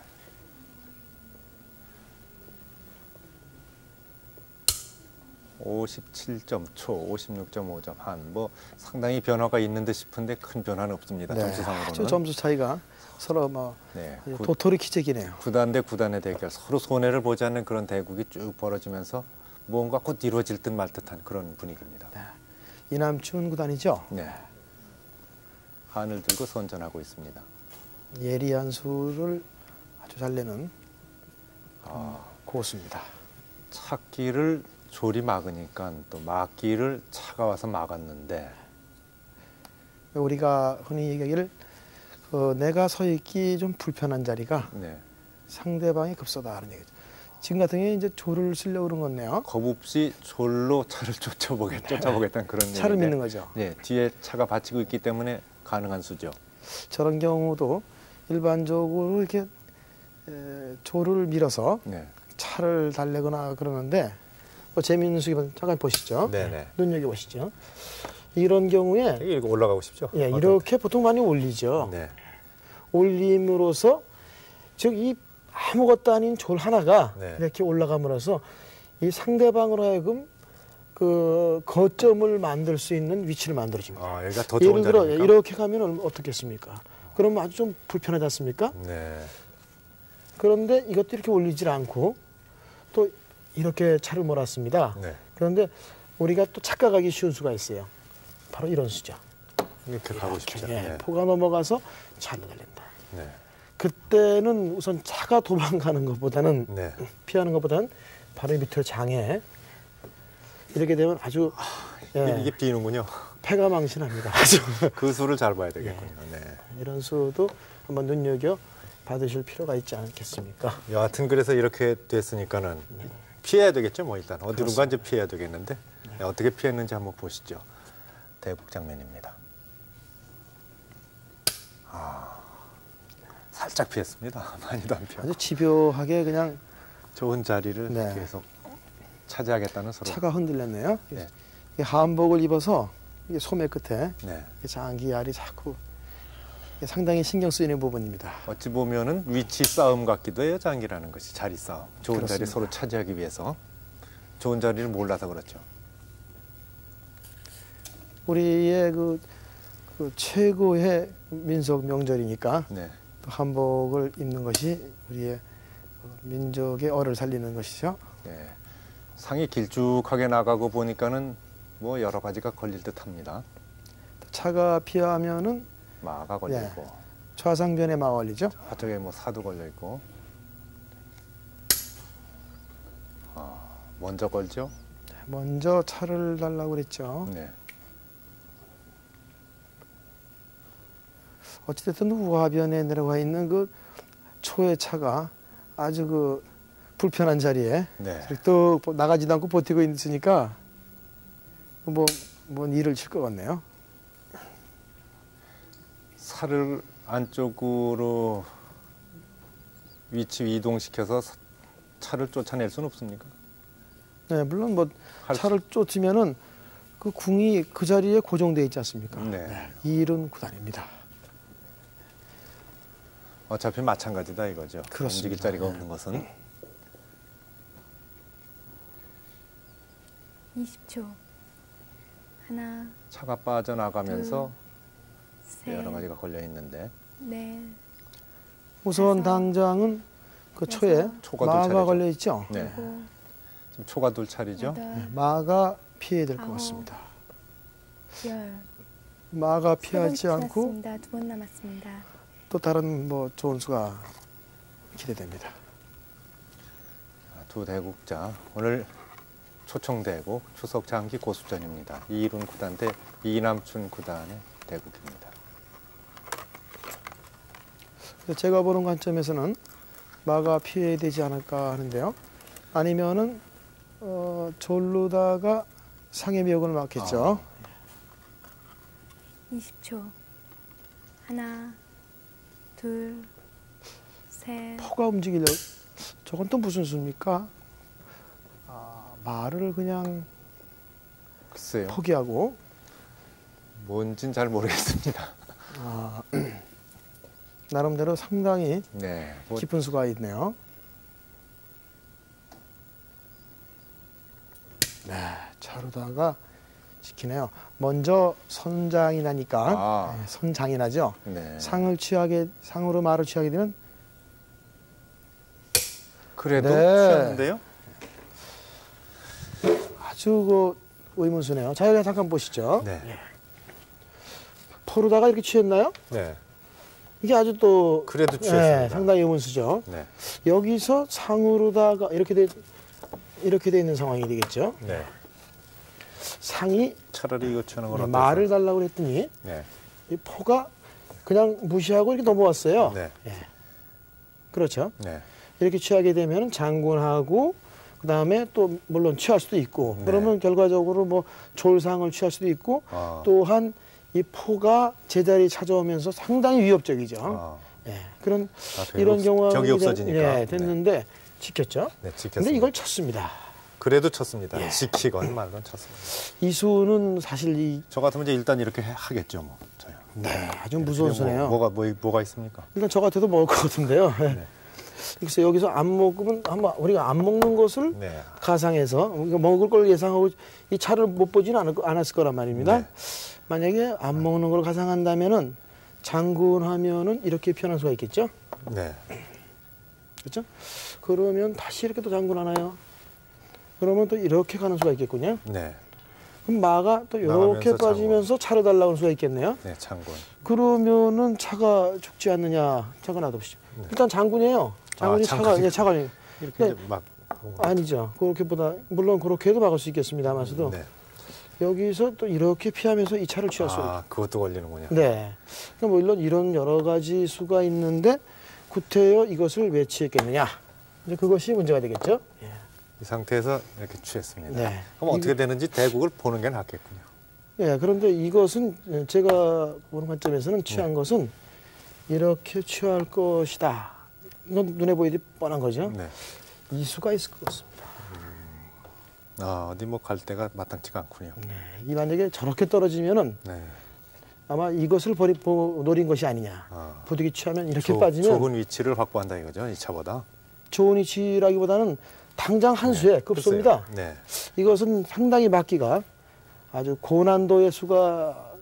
오십칠 점 초, 오십육 점오점 한. 뭐 상당히 변화가 있는 듯 싶은데 큰 변화는 없습니다. 네, 점수상으로는. 점수 차이가 서로 뭐 네. 도토리 키재기네요. 구단 대 구단의 대결 서로 손해를 보지 않는 그런 대국이 쭉 벌어지면서 무언가 곧 이루어질 듯 말 듯한 그런 분위기입니다. 이남춘 구단이죠. 네. 한을 들고 선전하고 있습니다. 예리한 수를 아주 잘 내는 아, 고수입니다. 찾기를 조리 막으니까 또 막기를 차가 와서 막았는데 우리가 흔히 얘기하기를 그 내가 서 있기 좀 불편한 자리가 네. 상대방이 급소다 하는 얘기죠. 지금 같은 경우에 이제 조를 쓰려고 그런 거네요. 겁 없이 졸로 차를 쫓아보겠, 쫓아보겠다는 그런 차를 믿는 거죠. 네, 뒤에 차가 받치고 있기 때문에 가능한 수죠. 저런 경우도 일반적으로 이렇게 에, 조를 밀어서 네. 차를 달래거나 그러는데 뭐 재미있는 수기만 잠깐 보시죠. 네네. 눈여겨 보시죠. 이런 경우에 이거 올라가고 싶죠? 예, 이렇게 보통 많이 올리죠. 네. 올림으로써 즉 이 아무것도 아닌 졸 하나가 네. 이렇게 올라감으로써 이 상대방으로 하여금 그 거점을 만들 수 있는 위치를 만들어줍니다. 아, 여기가 더 예를 들어 자리입니까? 이렇게 가면 어떻겠습니까? 그러면 아주 좀 불편하지 않습니까? 네. 그런데 이것도 이렇게 올리질 않고 또 이렇게 차를 몰았습니다. 네. 그런데 우리가 또 착각하기 쉬운 수가 있어요. 바로 이런 수죠. 이렇게 가고 싶죠. 예, 네. 포가 넘어가서 차를 달린다. 네. 그때는 우선 차가 도망가는 것보다는 네. 피하는 것보다는 바로 이 밑으로 장애 이렇게 되면 아주 예, 이게 비는군요. 패가 망신합니다. 아주 그 수를 잘 봐야 되겠군요. 네. 이런 수도 한번 눈여겨 받으실 필요가 있지 않겠습니까? 여하튼 그래서 이렇게 됐으니까는 피해야 되겠죠. 뭐 일단 어디론가 이제 피해야 되겠는데 네, 어떻게 피했는지 한번 보시죠. 대북 장면입니다. 아, 살짝 피했습니다. 많이도 안 피하고 아주 집요하게 그냥 좋은 자리를 네. 계속 차지하겠다는 서로. 차가 흔들렸네요. 네. 이 한복을 입어서 이게 소매 끝에 네. 이 장기 알이 자꾸 상당히 신경 쓰이는 부분입니다. 어찌 보면은 위치 싸움 같기도 해요. 장기라는 것이 자리 싸움. 좋은 자리 그렇습니다. 서로 차지하기 위해서 좋은 자리를 몰라서 그렇죠. 우리의 그, 그 최고의 민속 명절이니까 네. 또 한복을 입는 것이 우리의 그 민족의 얼을 살리는 것이죠. 네. 상이 길쭉하게 나가고 보니까는 뭐 여러 가지가 걸릴 듯합니다. 차가 피하면은 마가 걸려 있고 좌상변에 마 걸리죠. 저쪽에 뭐 사도 걸려 있고. 아, 먼저 걸죠? 먼저 차를 달라고 그랬죠. 네. 어찌됐든 우하변에 내려가 있는 그 초의 차가 아주 그 불편한 자리에 네. 또 나가지도 않고 버티고 있으니까 뭐, 뭔 일을 칠 것 같네요. 살을 안쪽으로 위치 이동시켜서 사- 차를 쫓아낼 수는 없습니까? 네, 물론 뭐 차를 쫓으면은 그 궁이 그 자리에 고정돼 있지 않습니까? 네. 이 일은 구단입니다. 어차피 마찬가지다 이거죠. 그렇습니다. 움직일 자리가 네. 없는 것은. 20초. 하나, 차가 빠져나가면서 셋, 여러 가지가 걸려 있는데 넷, 우선 그래서 당장은 그 초에 초가 둘 마가 차례죠. 걸려 있죠. 네. 지금 초가 둘 차례죠. 여덟, 마가 피해야 될 것. 같습니다. 열. 마가 피하지 않고. 두 번 남았습니다. 또 다른 뭐 좋은 수가 기대됩니다. 아, 두 대국자 오늘 초청대국 추석 장기 고수전입니다. 이일훈 구단 대 이남춘 구단의 대국입니다. 그래서 제가 보는 관점에서는 마가 피해야 되지 않을까 하는데요. 아니면은 어, 졸루다가 상해 미역을 맞겠죠. 20초. 하나, 둘, 셋, 포가 움직이려. 저건 또 무슨 수입니까? 아, 말을 그냥 글쎄요. 포기하고 뭔진 잘 모르겠습니다. 아, 나름대로 상당히 네. 뭐 깊은 수가 있네요. 네, 자루다가 지키네요. 먼저 선장이 나니까 아. 네, 선장이 나죠. 네. 상을 취하게 상으로 말을 취하게 되면 그래도 네. 취하는데요. 아주 그 의문수네요. 자, 여기 잠깐 보시죠. 네. 포르다가 이렇게 취했나요? 네. 이게 아주 또 그래도 네. 상당히 의문수죠. 네. 여기서 상으로다가 이렇게 돼 이렇게 돼 있는 상황이 되겠죠. 네. 상이 차라리 이거 취하는 건 네? 말을 달라고 그랬더니 네. 이 포가 그냥 무시하고 이렇게 넘어왔어요. 네. 그렇죠. 네. 이렇게 취하게 되면 장군하고 그 다음에 또 물론 취할 수도 있고 네. 그러면 결과적으로 뭐 졸상을 취할 수도 있고 아. 또한 이 포가 제자리 찾아오면서 상당히 위협적이죠. 아, 예. 그런 아, 이런 없- 경우가 적이 없어지니까. 예, 됐는데 지켰죠. 네, 지켰습니다. 근데 이걸 쳤습니다. 그래도 쳤습니다. 예. 지키건 말건 쳤습니다. 이수는 사실 이 저 같으면 이제 일단 이렇게 해- 하겠죠, 뭐. 저요. 네, 아주 무서운 근데 뭐, 수네요. 뭐 가 뭐, 뭐가 있습니까? 일단 저 같아도 먹을 것 같은데요. 네. 그래서 여기서 안 먹으면 한번 우리가 안 먹는 것을 네. 가상해서 먹을 걸 예상하고 이 차를 못 보지는 않았을 거란 말입니다. 네. 만약에 안 먹는 걸 가상한다면은 장군 하면은 이렇게 표현할 수가 있겠죠. 네. 그렇죠? 그러면 다시 이렇게 또 장군 하나요? 그러면 또 이렇게 가는 수가 있겠군요. 네. 그럼 마가 또 이렇게 빠지면서 차로 달라고 할 수가 있겠네요. 네, 장군. 그러면은 차가 죽지 않느냐? 차가 놔둡시다. 일단 장군이에요. 장군이 아, 차가 예, 차가 이렇게 네. 막. 아니죠. 그렇게보다 물론 그렇게도 막을 수 있겠습니다만서도 네. 여기서 또 이렇게 피하면서 이 차를 취할 수 있고. 아, 그것도 걸리는군요. 네. 그럼 물론 이런 여러 가지 수가 있는데 구태여 이것을 왜 취했겠느냐? 이제 그것이 문제가 되겠죠. 예. 이 상태에서 이렇게 취했습니다. 네. 그럼 어떻게 이거- 되는지 대국을 보는 게 낫겠군요. 예, 그런데 이것은 제가 보는 관점에서는 취한 네. 것은 이렇게 취할 것이다. 이건 눈에 보이듯 뻔한 거죠. 네. 이 수가 있을 것 같습니다. 아, 어디 뭐 갈 데가 마땅치가 않군요. 네. 이 만약에 저렇게 떨어지면은 네. 아마 이것을 버리, 보, 노린 것이 아니냐. 아. 부득이 취하면 이렇게 조- 빠지면 좋은 위치를 확보한다 이거죠, 이 차보다. 좋은 위치라기보다는 당장 한 수에 급소입니다. 네. 이것은 상당히 막기가 아주 고난도의 수가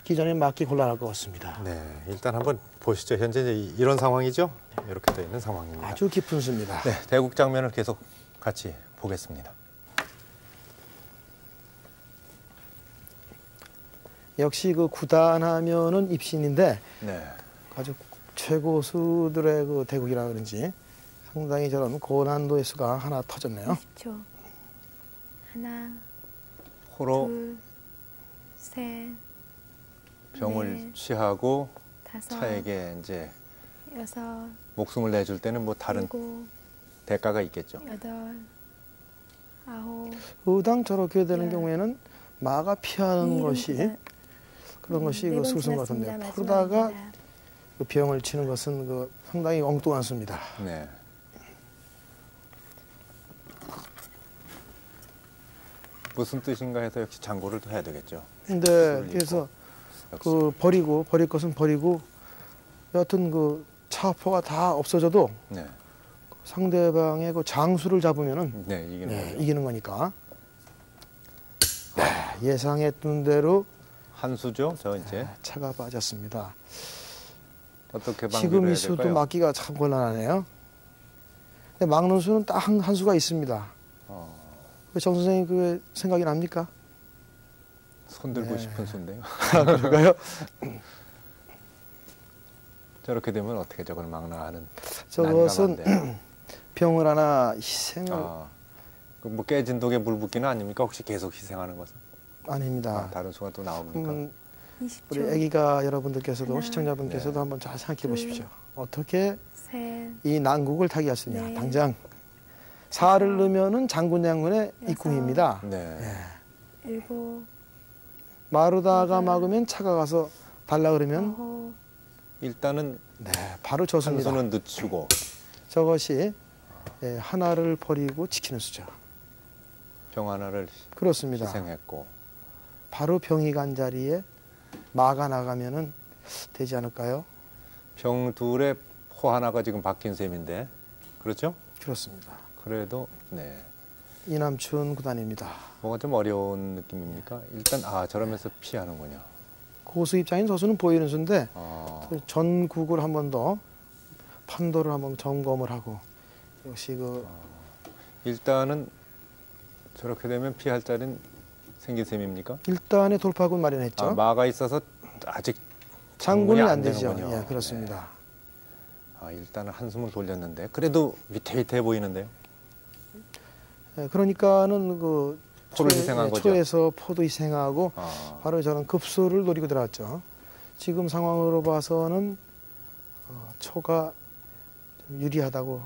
있기 전에 막기 곤란할 것 같습니다. 네. 일단 한번 보시죠. 현재 이제 이- 이런 상황이죠. 이렇게 되어 있는 상황입니다. 아주 깊은 수입니다. 네, 대국 장면을 계속 같이 보겠습니다. 역시 그 구단하면은 입신인데 네. 아주 최고수들의 그 대국이라 그런지 상당히 저런 고난도의 수가 하나 터졌네요. 20초. 하나, 호로 둘, 셋, 병을 네. 취하고 다섯, 차에게 이제 여섯, 목숨을 내줄 때는 뭐 다른 일곱, 대가가 있겠죠. 여덟, 아홉, 의당 저렇게 되는 네. 경우에는 마가 피하는 것이. 그런 것이 네그 지났습니다. 같은데 그러다가 마지막입니다. 그 병을 치는 것은 그 상당히 엉뚱한 수입니다. 네. 무슨 뜻인가 해서 역시 장고를 또 해야 되겠죠. 근데 수를 그래서 역시. 그 버리고 버릴 것은 버리고 여하튼 그 차포가 다 없어져도 네. 상대방의 그 장수를 잡으면은 네, 이기는 네. 이기는 거니까 네, 예상했던 대로 한 수죠. 저 이제 차가 빠졌습니다. 어떻게 지금 이 수도? 막기가 참 곤란하네요. 근데 막는 수는 딱한 수가 있습니다. 어, 그정 선생님 그 생각이 납니까? 손 들고 네. 싶은 수인데요. 그런가요? 저렇게 되면 어떻게 저걸 막나 하는 저것은. 병을 하나 희생을 아, 그뭐 깨진 독에 물 붓기는 아닙니까? 혹시 계속 희생하는 것은? 아닙니다. 아, 다른 수가 또 나옵니까? 음, 20초. 우리 아기가 여러분들께서도 하나, 시청자분께서도 네. 한번 잘 생각해 둘, 보십시오. 어떻게 셋, 이 난국을 타개하시느냐. 네. 당장 사를 넣으면은 장군 양군의 여섯. 입궁입니다. 네. 예. 일곱, 마루다가 여덟. 막으면 차가 가서 달라 그러면 아홉, 일단은 네, 바로 한 졌습니다. 수는 늦추고 저것이 예, 하나를 버리고 지키는 수죠. 병 하나를 그렇습니다. 희생했고 바로 병이 간 자리에 마가 나가면은 되지 않을까요? 병 둘에 포 하나가 지금 바뀐 셈인데 그렇죠? 그렇습니다. 그래도 네 이남춘 구단입니다. 뭐가 좀 어려운 느낌입니까? 일단 아 저러면서 피하는군요. 고수 입장인 저수는 보이는 수인데 어, 그 전국을 한 번 더 판도를 한 번 점검을 하고 역시 그 일단은 저렇게 되면 피할 자리는 생긴 셈입니까? 일단의 돌파군 마련했죠. 아, 마가 있어서 아직 장군이 안 되는군요. 되죠. 예, 그렇습니다. 네. 아, 일단은 한숨을 돌렸는데 그래도 위태위태해 보이는데요. 예, 그러니까는 그 포를 초에- 희생한 예, 거죠. 초에서 포도 희생하고 아, 바로 저는 급수를 노리고 들어왔죠. 지금 상황으로 봐서는 어, 초가 좀 유리하다고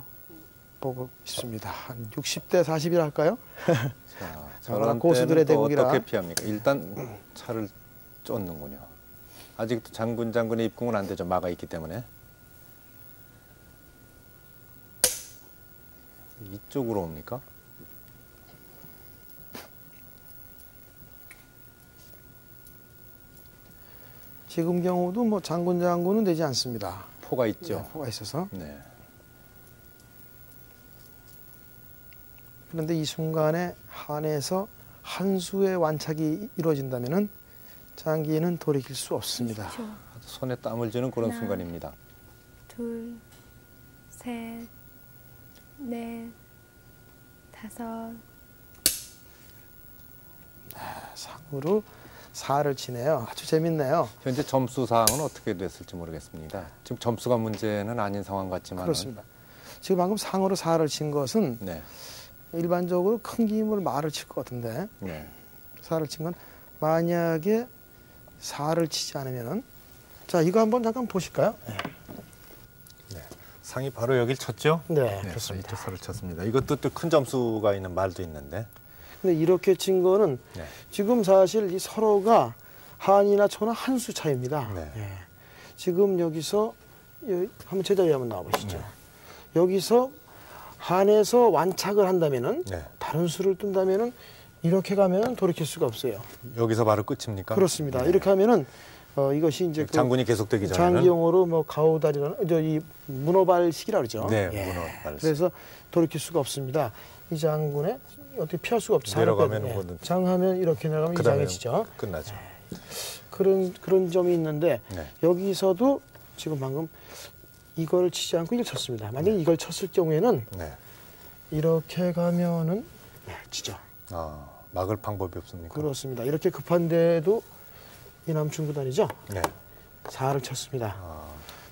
보고 싶습니다. 한 60대 40이라 할까요? 자, 저런 고수들의 대국이라. 어떻게 피합니까? 일단 차를 쫓는군요. 아직도 장군 장군의 입궁은 안 되죠. 막아 있기 때문에. 이쪽으로 옵니까? 지금 경우도 뭐 장군 장군은 되지 않습니다. 포가 있죠. 네, 포가 있어서 네. 그런데 이 순간에 한에서 한 수의 완착이 이루어진다면은 장기는 돌이킬 수 없습니다. 초, 손에 땀을 쥐는 그런 하나. 순간입니다. 둘, 셋, 넷, 다섯, 상으로 사를 치네요. 아주 재밌네요. 현재 점수 사항은 어떻게 됐을지 모르겠습니다. 지금 점수가 문제는 아닌 상황 같지만 그렇습니다. 지금 방금 상으로 사를 친 것은 네. 일반적으로 큰 김을 말을 칠 것 같은데 네. 사를 친 건 만약에 사를 치지 않으면은 자 이거 한번 잠깐 보실까요? 상이 바로 여길 쳤죠? 네, 네, 그렇습니다. 살을 쳤습니다. 이것도 또 큰 점수가 있는 말도 있는데. 근데 이렇게 친 거는 네. 지금 사실 이 서로가 한이나 초나 한 수 차이입니다. 네. 예. 지금 여기서 여- 한번 제자리 한번 나와보시죠. 네. 여기서 한에서 완착을 한다면은 네. 다른 수를 뜬다면은 이렇게 가면은 돌이킬 수가 없어요. 여기서 바로 끝입니까? 그렇습니다. 네. 이렇게 하면은 어, 이것이 이제 그 장군이 계속되기 전에는 장기용어로 뭐 가오다리라는 저이 문어발식이라 그러죠. 네, 예. 문어발식. 그래서 돌이킬 수가 없습니다. 이 장군의 어떻게 피할 수가 없죠. 내려가면 장을 빼도. 뭐든. 장하면 이렇게 내려가면 이 그다음에 장이 지죠. 끝나죠. 그런 그런 점이 있는데 네. 여기서도 지금 방금 이걸 치지 않고 이걸 쳤습니다. 만약 에 이걸 쳤을 경우에는 네. 이렇게 가면은 네, 치죠. 아, 막을 방법이 없습니까? 그렇습니다. 이렇게 급한데도 이남춘 구단이죠. 네. 사를 쳤습니다. 아,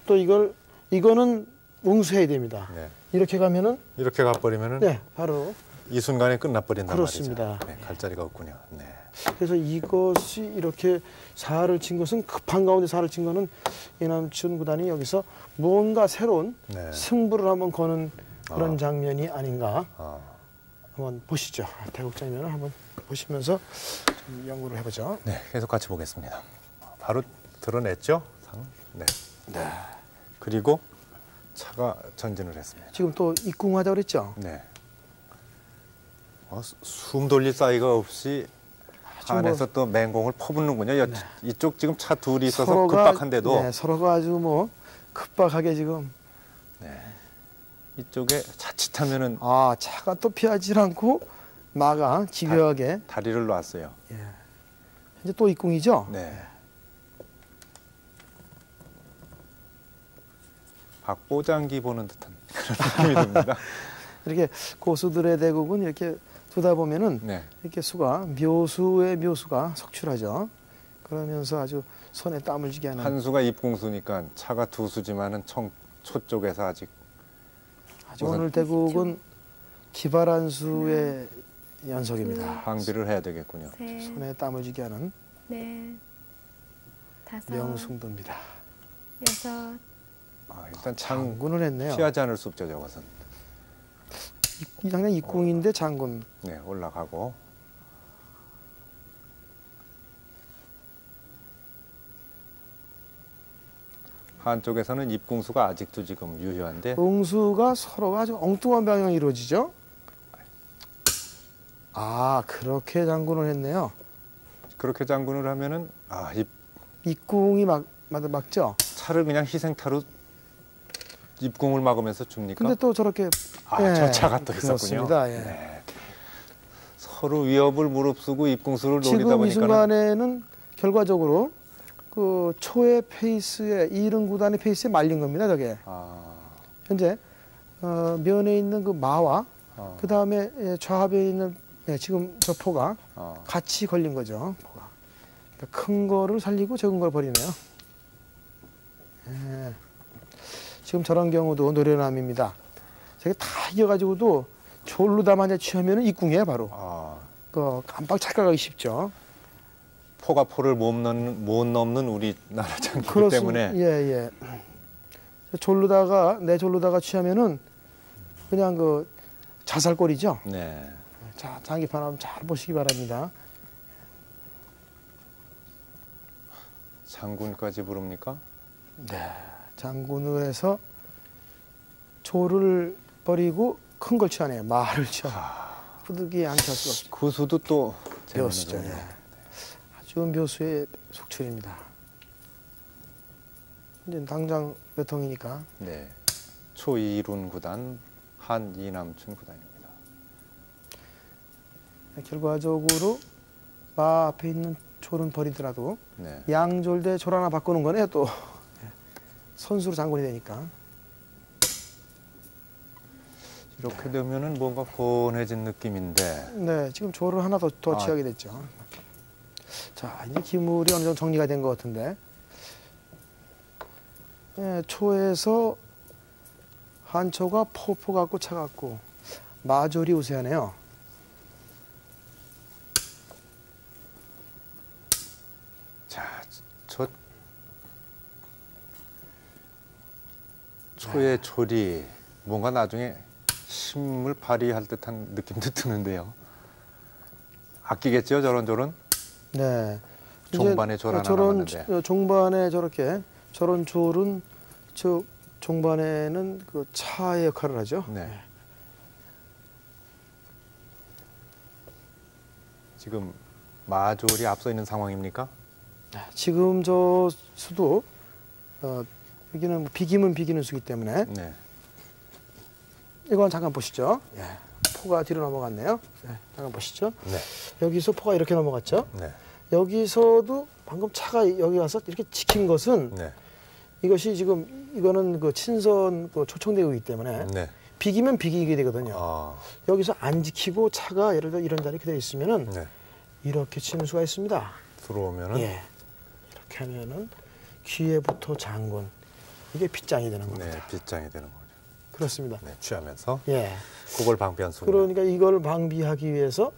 또 이걸 이거는 응수해야 됩니다. 네. 이렇게 가면은 이렇게 가버리면은 네 바로 이 순간에 끝나버린단 그렇습니다. 말이죠. 네, 갈 자리가 없군요. 네. 그래서 이것이 이렇게 사를 친 것은 급한 가운데 사를 친 거는 이남춘 구단이 여기서 뭔가 새로운 네. 승부를 한번 거는 그런 아. 장면이 아닌가 아, 한번 보시죠. 대국 장면을 한번 보시면서 좀 연구를 해보죠. 네. 계속 같이 보겠습니다. 바로 드러냈죠? 상. 네. 그리고 차가 전진을 했습니다. 지금 또 입궁하자 그랬죠. 네. 어, 수- 숨 돌릴 사이가 없이 지금 안에서 또 맹공을 퍼붓는군요. 여- 이쪽 지금 차 둘이 있어서 서로가- 급박한데도 네, 서로가 아주 뭐 급박하게 지금 이쪽에 자칫하면은 아 차가 또 피하지 않고 마가 집요하게 다리를 놨어요. 이제 또 입궁이죠. 네. 박보장기 보는 듯한 그런 느낌이 듭니다. 이렇게 고수들의 대국은 이렇게 두다 보면은 네. 이렇게 수가 묘수의 묘수가 속출하죠. 그러면서 아주 손에 땀을 쥐게 하는 한 수가 입공수니까 차가 두 수지만은 청, 초 쪽에서 아직 아주 우선- 오늘 대국은 기발한 수의 연속입니다. 방비를 해야 되겠군요. 셋, 손에 땀을 쥐게 하는 넷, 다섯, 명승부입니다. 여섯, 아, 일단 장 장군을 했네요. 피하지 않을 수 없죠, 저것은. 이 장면 입궁인데 장군. 네, 올라가고 한쪽에서는 입궁수가 아직도 지금 유효한데 응수가 서로가 아주 엉뚱한 방향이 이루어지죠. 아 그렇게 장군을 했네요. 그렇게 장군을 하면은 아, 이 입궁이 막, 막 막죠. 차를 그냥 희생타로 입궁을 막으면서 줍니까? 근데 또 저렇게 아, 예, 저 차가 또 있었군요. 그렇습니다. 예. 네. 서로 위협을 무릅쓰고 입궁수를 노리다 지금 이 보니까 순간에는 결과적으로 그 초의 페이스에 이른 구단의 페이스에 말린 겁니다. 저게 아, 현재 어, 면에 있는 그 마와 아, 그 다음에 좌합에 있는 네, 지금 저 포가 아, 같이 걸린 거죠. 포가 그러니까 큰 거를 살리고 적은 걸 버리네요. 예. 지금 저런 경우도 노련함입니다. 저게 다 이겨가지고도 졸로 담아내 취하면은 입궁이에요 바로. 아, 그 깜빡 착각하기 쉽죠. 포가 포를 못 넘는, 못 넘는 우리나라 장기 때문에 예, 예. 졸르다가 내 졸르다가 취하면은 그냥 그 자살골이죠. 네. 자, 장기판 한번 잘 보시기 바랍니다. 장군까지 부릅니까? 네. 장군을 해서 조를 버리고 큰 걸 취하네요. 말을 취하. 후득이 안 취할 수가 없죠. 구수도 또 묘수죠. 재밌는 예. 거군요. 아주 묘수의 속출입니다. 이제 당장 몇 통이니까 네. 초이룬 구단 한 이남춘 구단입니다. 결과적으로 마 앞에 있는 졸은 버리더라도 네. 양졸 대 졸 하나 바꾸는 거네 또 선수로 장군이 되니까. 이렇게 되면은 뭔가 곤해진 느낌인데. 네 지금 졸을 하나 더, 더 아. 취하게 됐죠. 자 이제 기물이 어느 정도 정리가 된 것 같은데. 예, 초에서 한초가 포포 같고 차 같고 마졸이 우세하네요 자, 저 초의 졸이 뭔가 나중에 힘을 발휘할 듯한 느낌도 드는데요. 아끼겠죠, 저런? 네. 이제 종반에 졸 하나 저런. 어, 종반에 저렇게 저런 졸은 저 종반에는 그 차의 역할을 하죠. 네. 지금 마졸이 앞서 있는 상황입니까? 지금 저 수도 어, 여기는 뭐 비기면 비기는 수기 때문에 네. 이건 잠깐 보시죠. 예. 포가 뒤로 넘어갔네요. 예, 잠깐 보시죠. 네. 여기서 포가 이렇게 넘어갔죠. 네. 여기서도 방금 차가 여기 와서 이렇게 지킨 것은 네. 이것이 지금 이거는 그 친선 그 초청되기 때문에 네. 비기면 비기게 되거든요. 아, 여기서 안 지키고 차가 예를 들어 이런 자리에 그대로 있으면은 네. 이렇게 치는 수가 있습니다. 들어오면은 예. 이렇게 하면은 귀에부터 장군 이게 빗장이 되는 겁니다. 네, 빗장이 되는 거죠. 그렇습니다. 네, 취하면서 예. 그걸 방비한 수. 그러니까 이걸 방비하기 위해서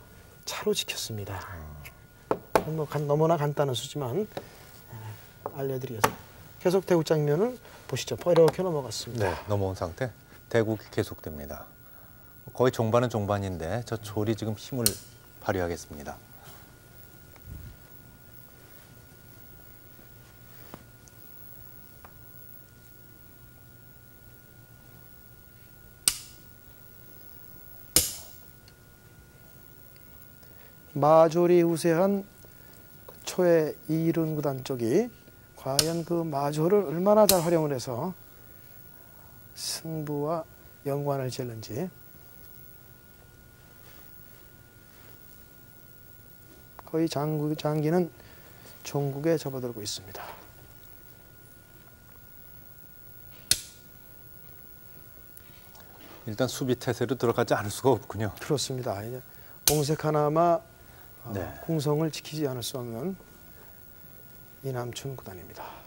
차로 지켰습니다. 아. 뭐 간, 너무나 간단한 수지만 예, 알려드리겠습니다. 계속 대구 장면을 보시죠. 이렇게 넘어갔습니다. 네, 넘어온 상태. 대국이 계속됩니다. 거의 종반은 종반인데 저 졸이 지금 힘을 발휘하겠습니다. 마졸이 우세한 그 초의 이른 구단 쪽이 과연 그 마졸을 얼마나 잘 활용을 해서 승부와 연관을 지을는지 거의 장구, 장기는 종국에 접어들고 있습니다. 일단 수비 태세로 들어가지 않을 수가 없군요. 그렇습니다. 이제 옹색 하나마 어, 네. 궁성을 지키지 않을 수 없는 이남춘 구단입니다.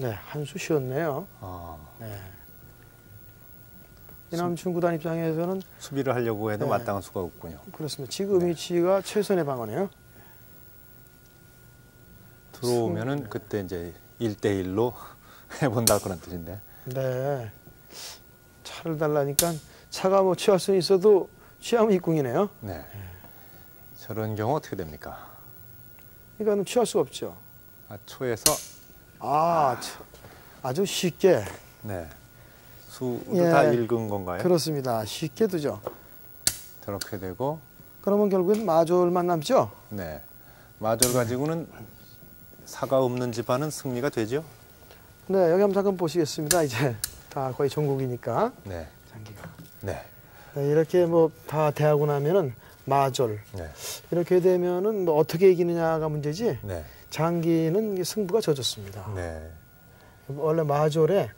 네, 한 수 쉬었네요. 아, 네. 이남춘 구단 입장에서는 수비를 하려고 해도 네. 마땅한 수가 없군요. 그렇습니다. 지금 위치가 최선의 방어네요. 들어오면은 그때 이제 1대1로 해본다 그런 뜻인데. 네. 차를 달라니까 차가 뭐 취할 수는 있어도 취하면 입궁이네요. 네. 저런 경우 어떻게 됩니까? 이거는 취할 수가 없죠. 아, 초에서 아, 참. 아주 쉽게 네. 수도 예. 다 읽은 건가요? 그렇습니다. 쉽게 두죠. 저렇게 되고 그러면 결국엔 마졸만 남죠. 네. 마절 가지고는 사가 없는 집안은 승리가 되죠? 네, 여기 한번 잠깐 보시겠습니다. 이제 다 거의 전국이니까 네. 장기가. 네. 네, 이렇게 뭐 다 대하고 나면은 마졸 네. 이렇게 되면은 뭐 어떻게 이기느냐가 문제지 네. 장기는 승부가 젖었습니다. 네. 원래 마졸에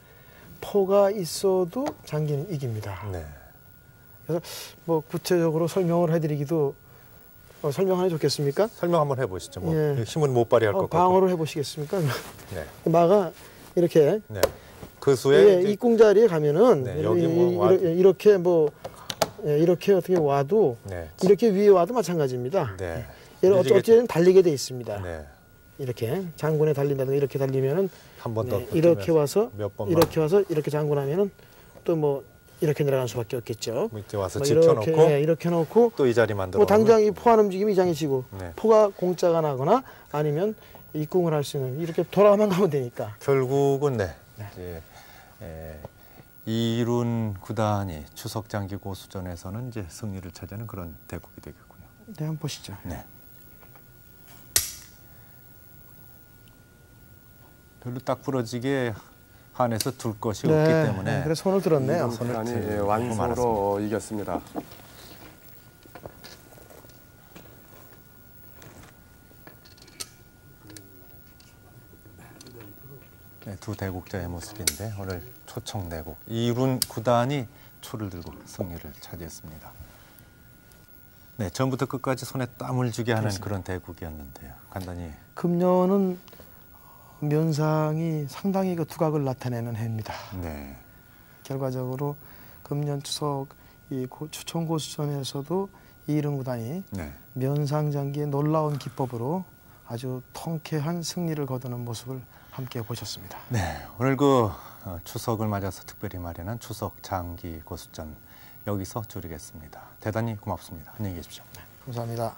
포가 있어도 장기는 이깁니다. 네. 뭐 구체적으로 설명을 해드리기도 어, 설명 하나 좋겠습니까? 설명 한번 해보시죠. 뭐 예. 힘은 못 발휘할 어, 것 같고. 방어를 해보시겠습니까? 네. 마가 이렇게 네. 그 수에 예, 이제 입궁자리에 가면은 네, 이- 여기 이- 뭐 이렇게, 이렇게 뭐 예, 이렇게 어떻게 와도 네. 이렇게 위에 와도 마찬가지입니다. 네. 얘는 어찌 어찌든 달리게 돼 있습니다. 네. 이렇게 장군에 달린다든가 이렇게 달리면은 한 번더 네, 이렇게 와서 이렇게 와서 이렇게 장군하면은 또 뭐 이렇게 내려갈 수밖에 없겠죠. 밑에 와서 뭐 이렇게 예, 이렇게 놓고 또 이 자리 만들어. 뭐 당장 이 포한 움직임이 이상해지고 네. 포가 공짜가 나거나 아니면 입궁을 할 수 있는 이렇게 돌아만 가면 되니까 결국은 네. 이제 에, 이룬 구단이 추석 장기 고수전에서는 이제 승리를 차지하는 그런 대국이 되겠군요. 네, 한번 보시죠. 네. 별로 딱 부러지게 한에서 둘 것이 없기 때문에 네, 그래서 손을 들었네요. 이룬 손을 구단이 들고 완승으로 이겼습니다. 네, 두 대국자의 모습인데 오늘 초청 대국 이룬 구단이 초를 들고 승리를 차지했습니다. 네, 처음부터 끝까지 손에 땀을 주게 하는 그런 대국이었는데요. 간단히 금년은 면상이 상당히 그 두각을 나타내는 해입니다. 네, 결과적으로 금년 추석 이 고- 추천 고수전에서도 이른 구단이 네, 면상 장기의 놀라운 기법으로 아주 통쾌한 승리를 거두는 모습을 함께 보셨습니다. 네, 오늘 그 어, 추석을 맞아서 특별히 마련한 추석 장기 고수전 여기서 줄이겠습니다. 대단히 고맙습니다. 안녕히 계십시오. 감사합니다.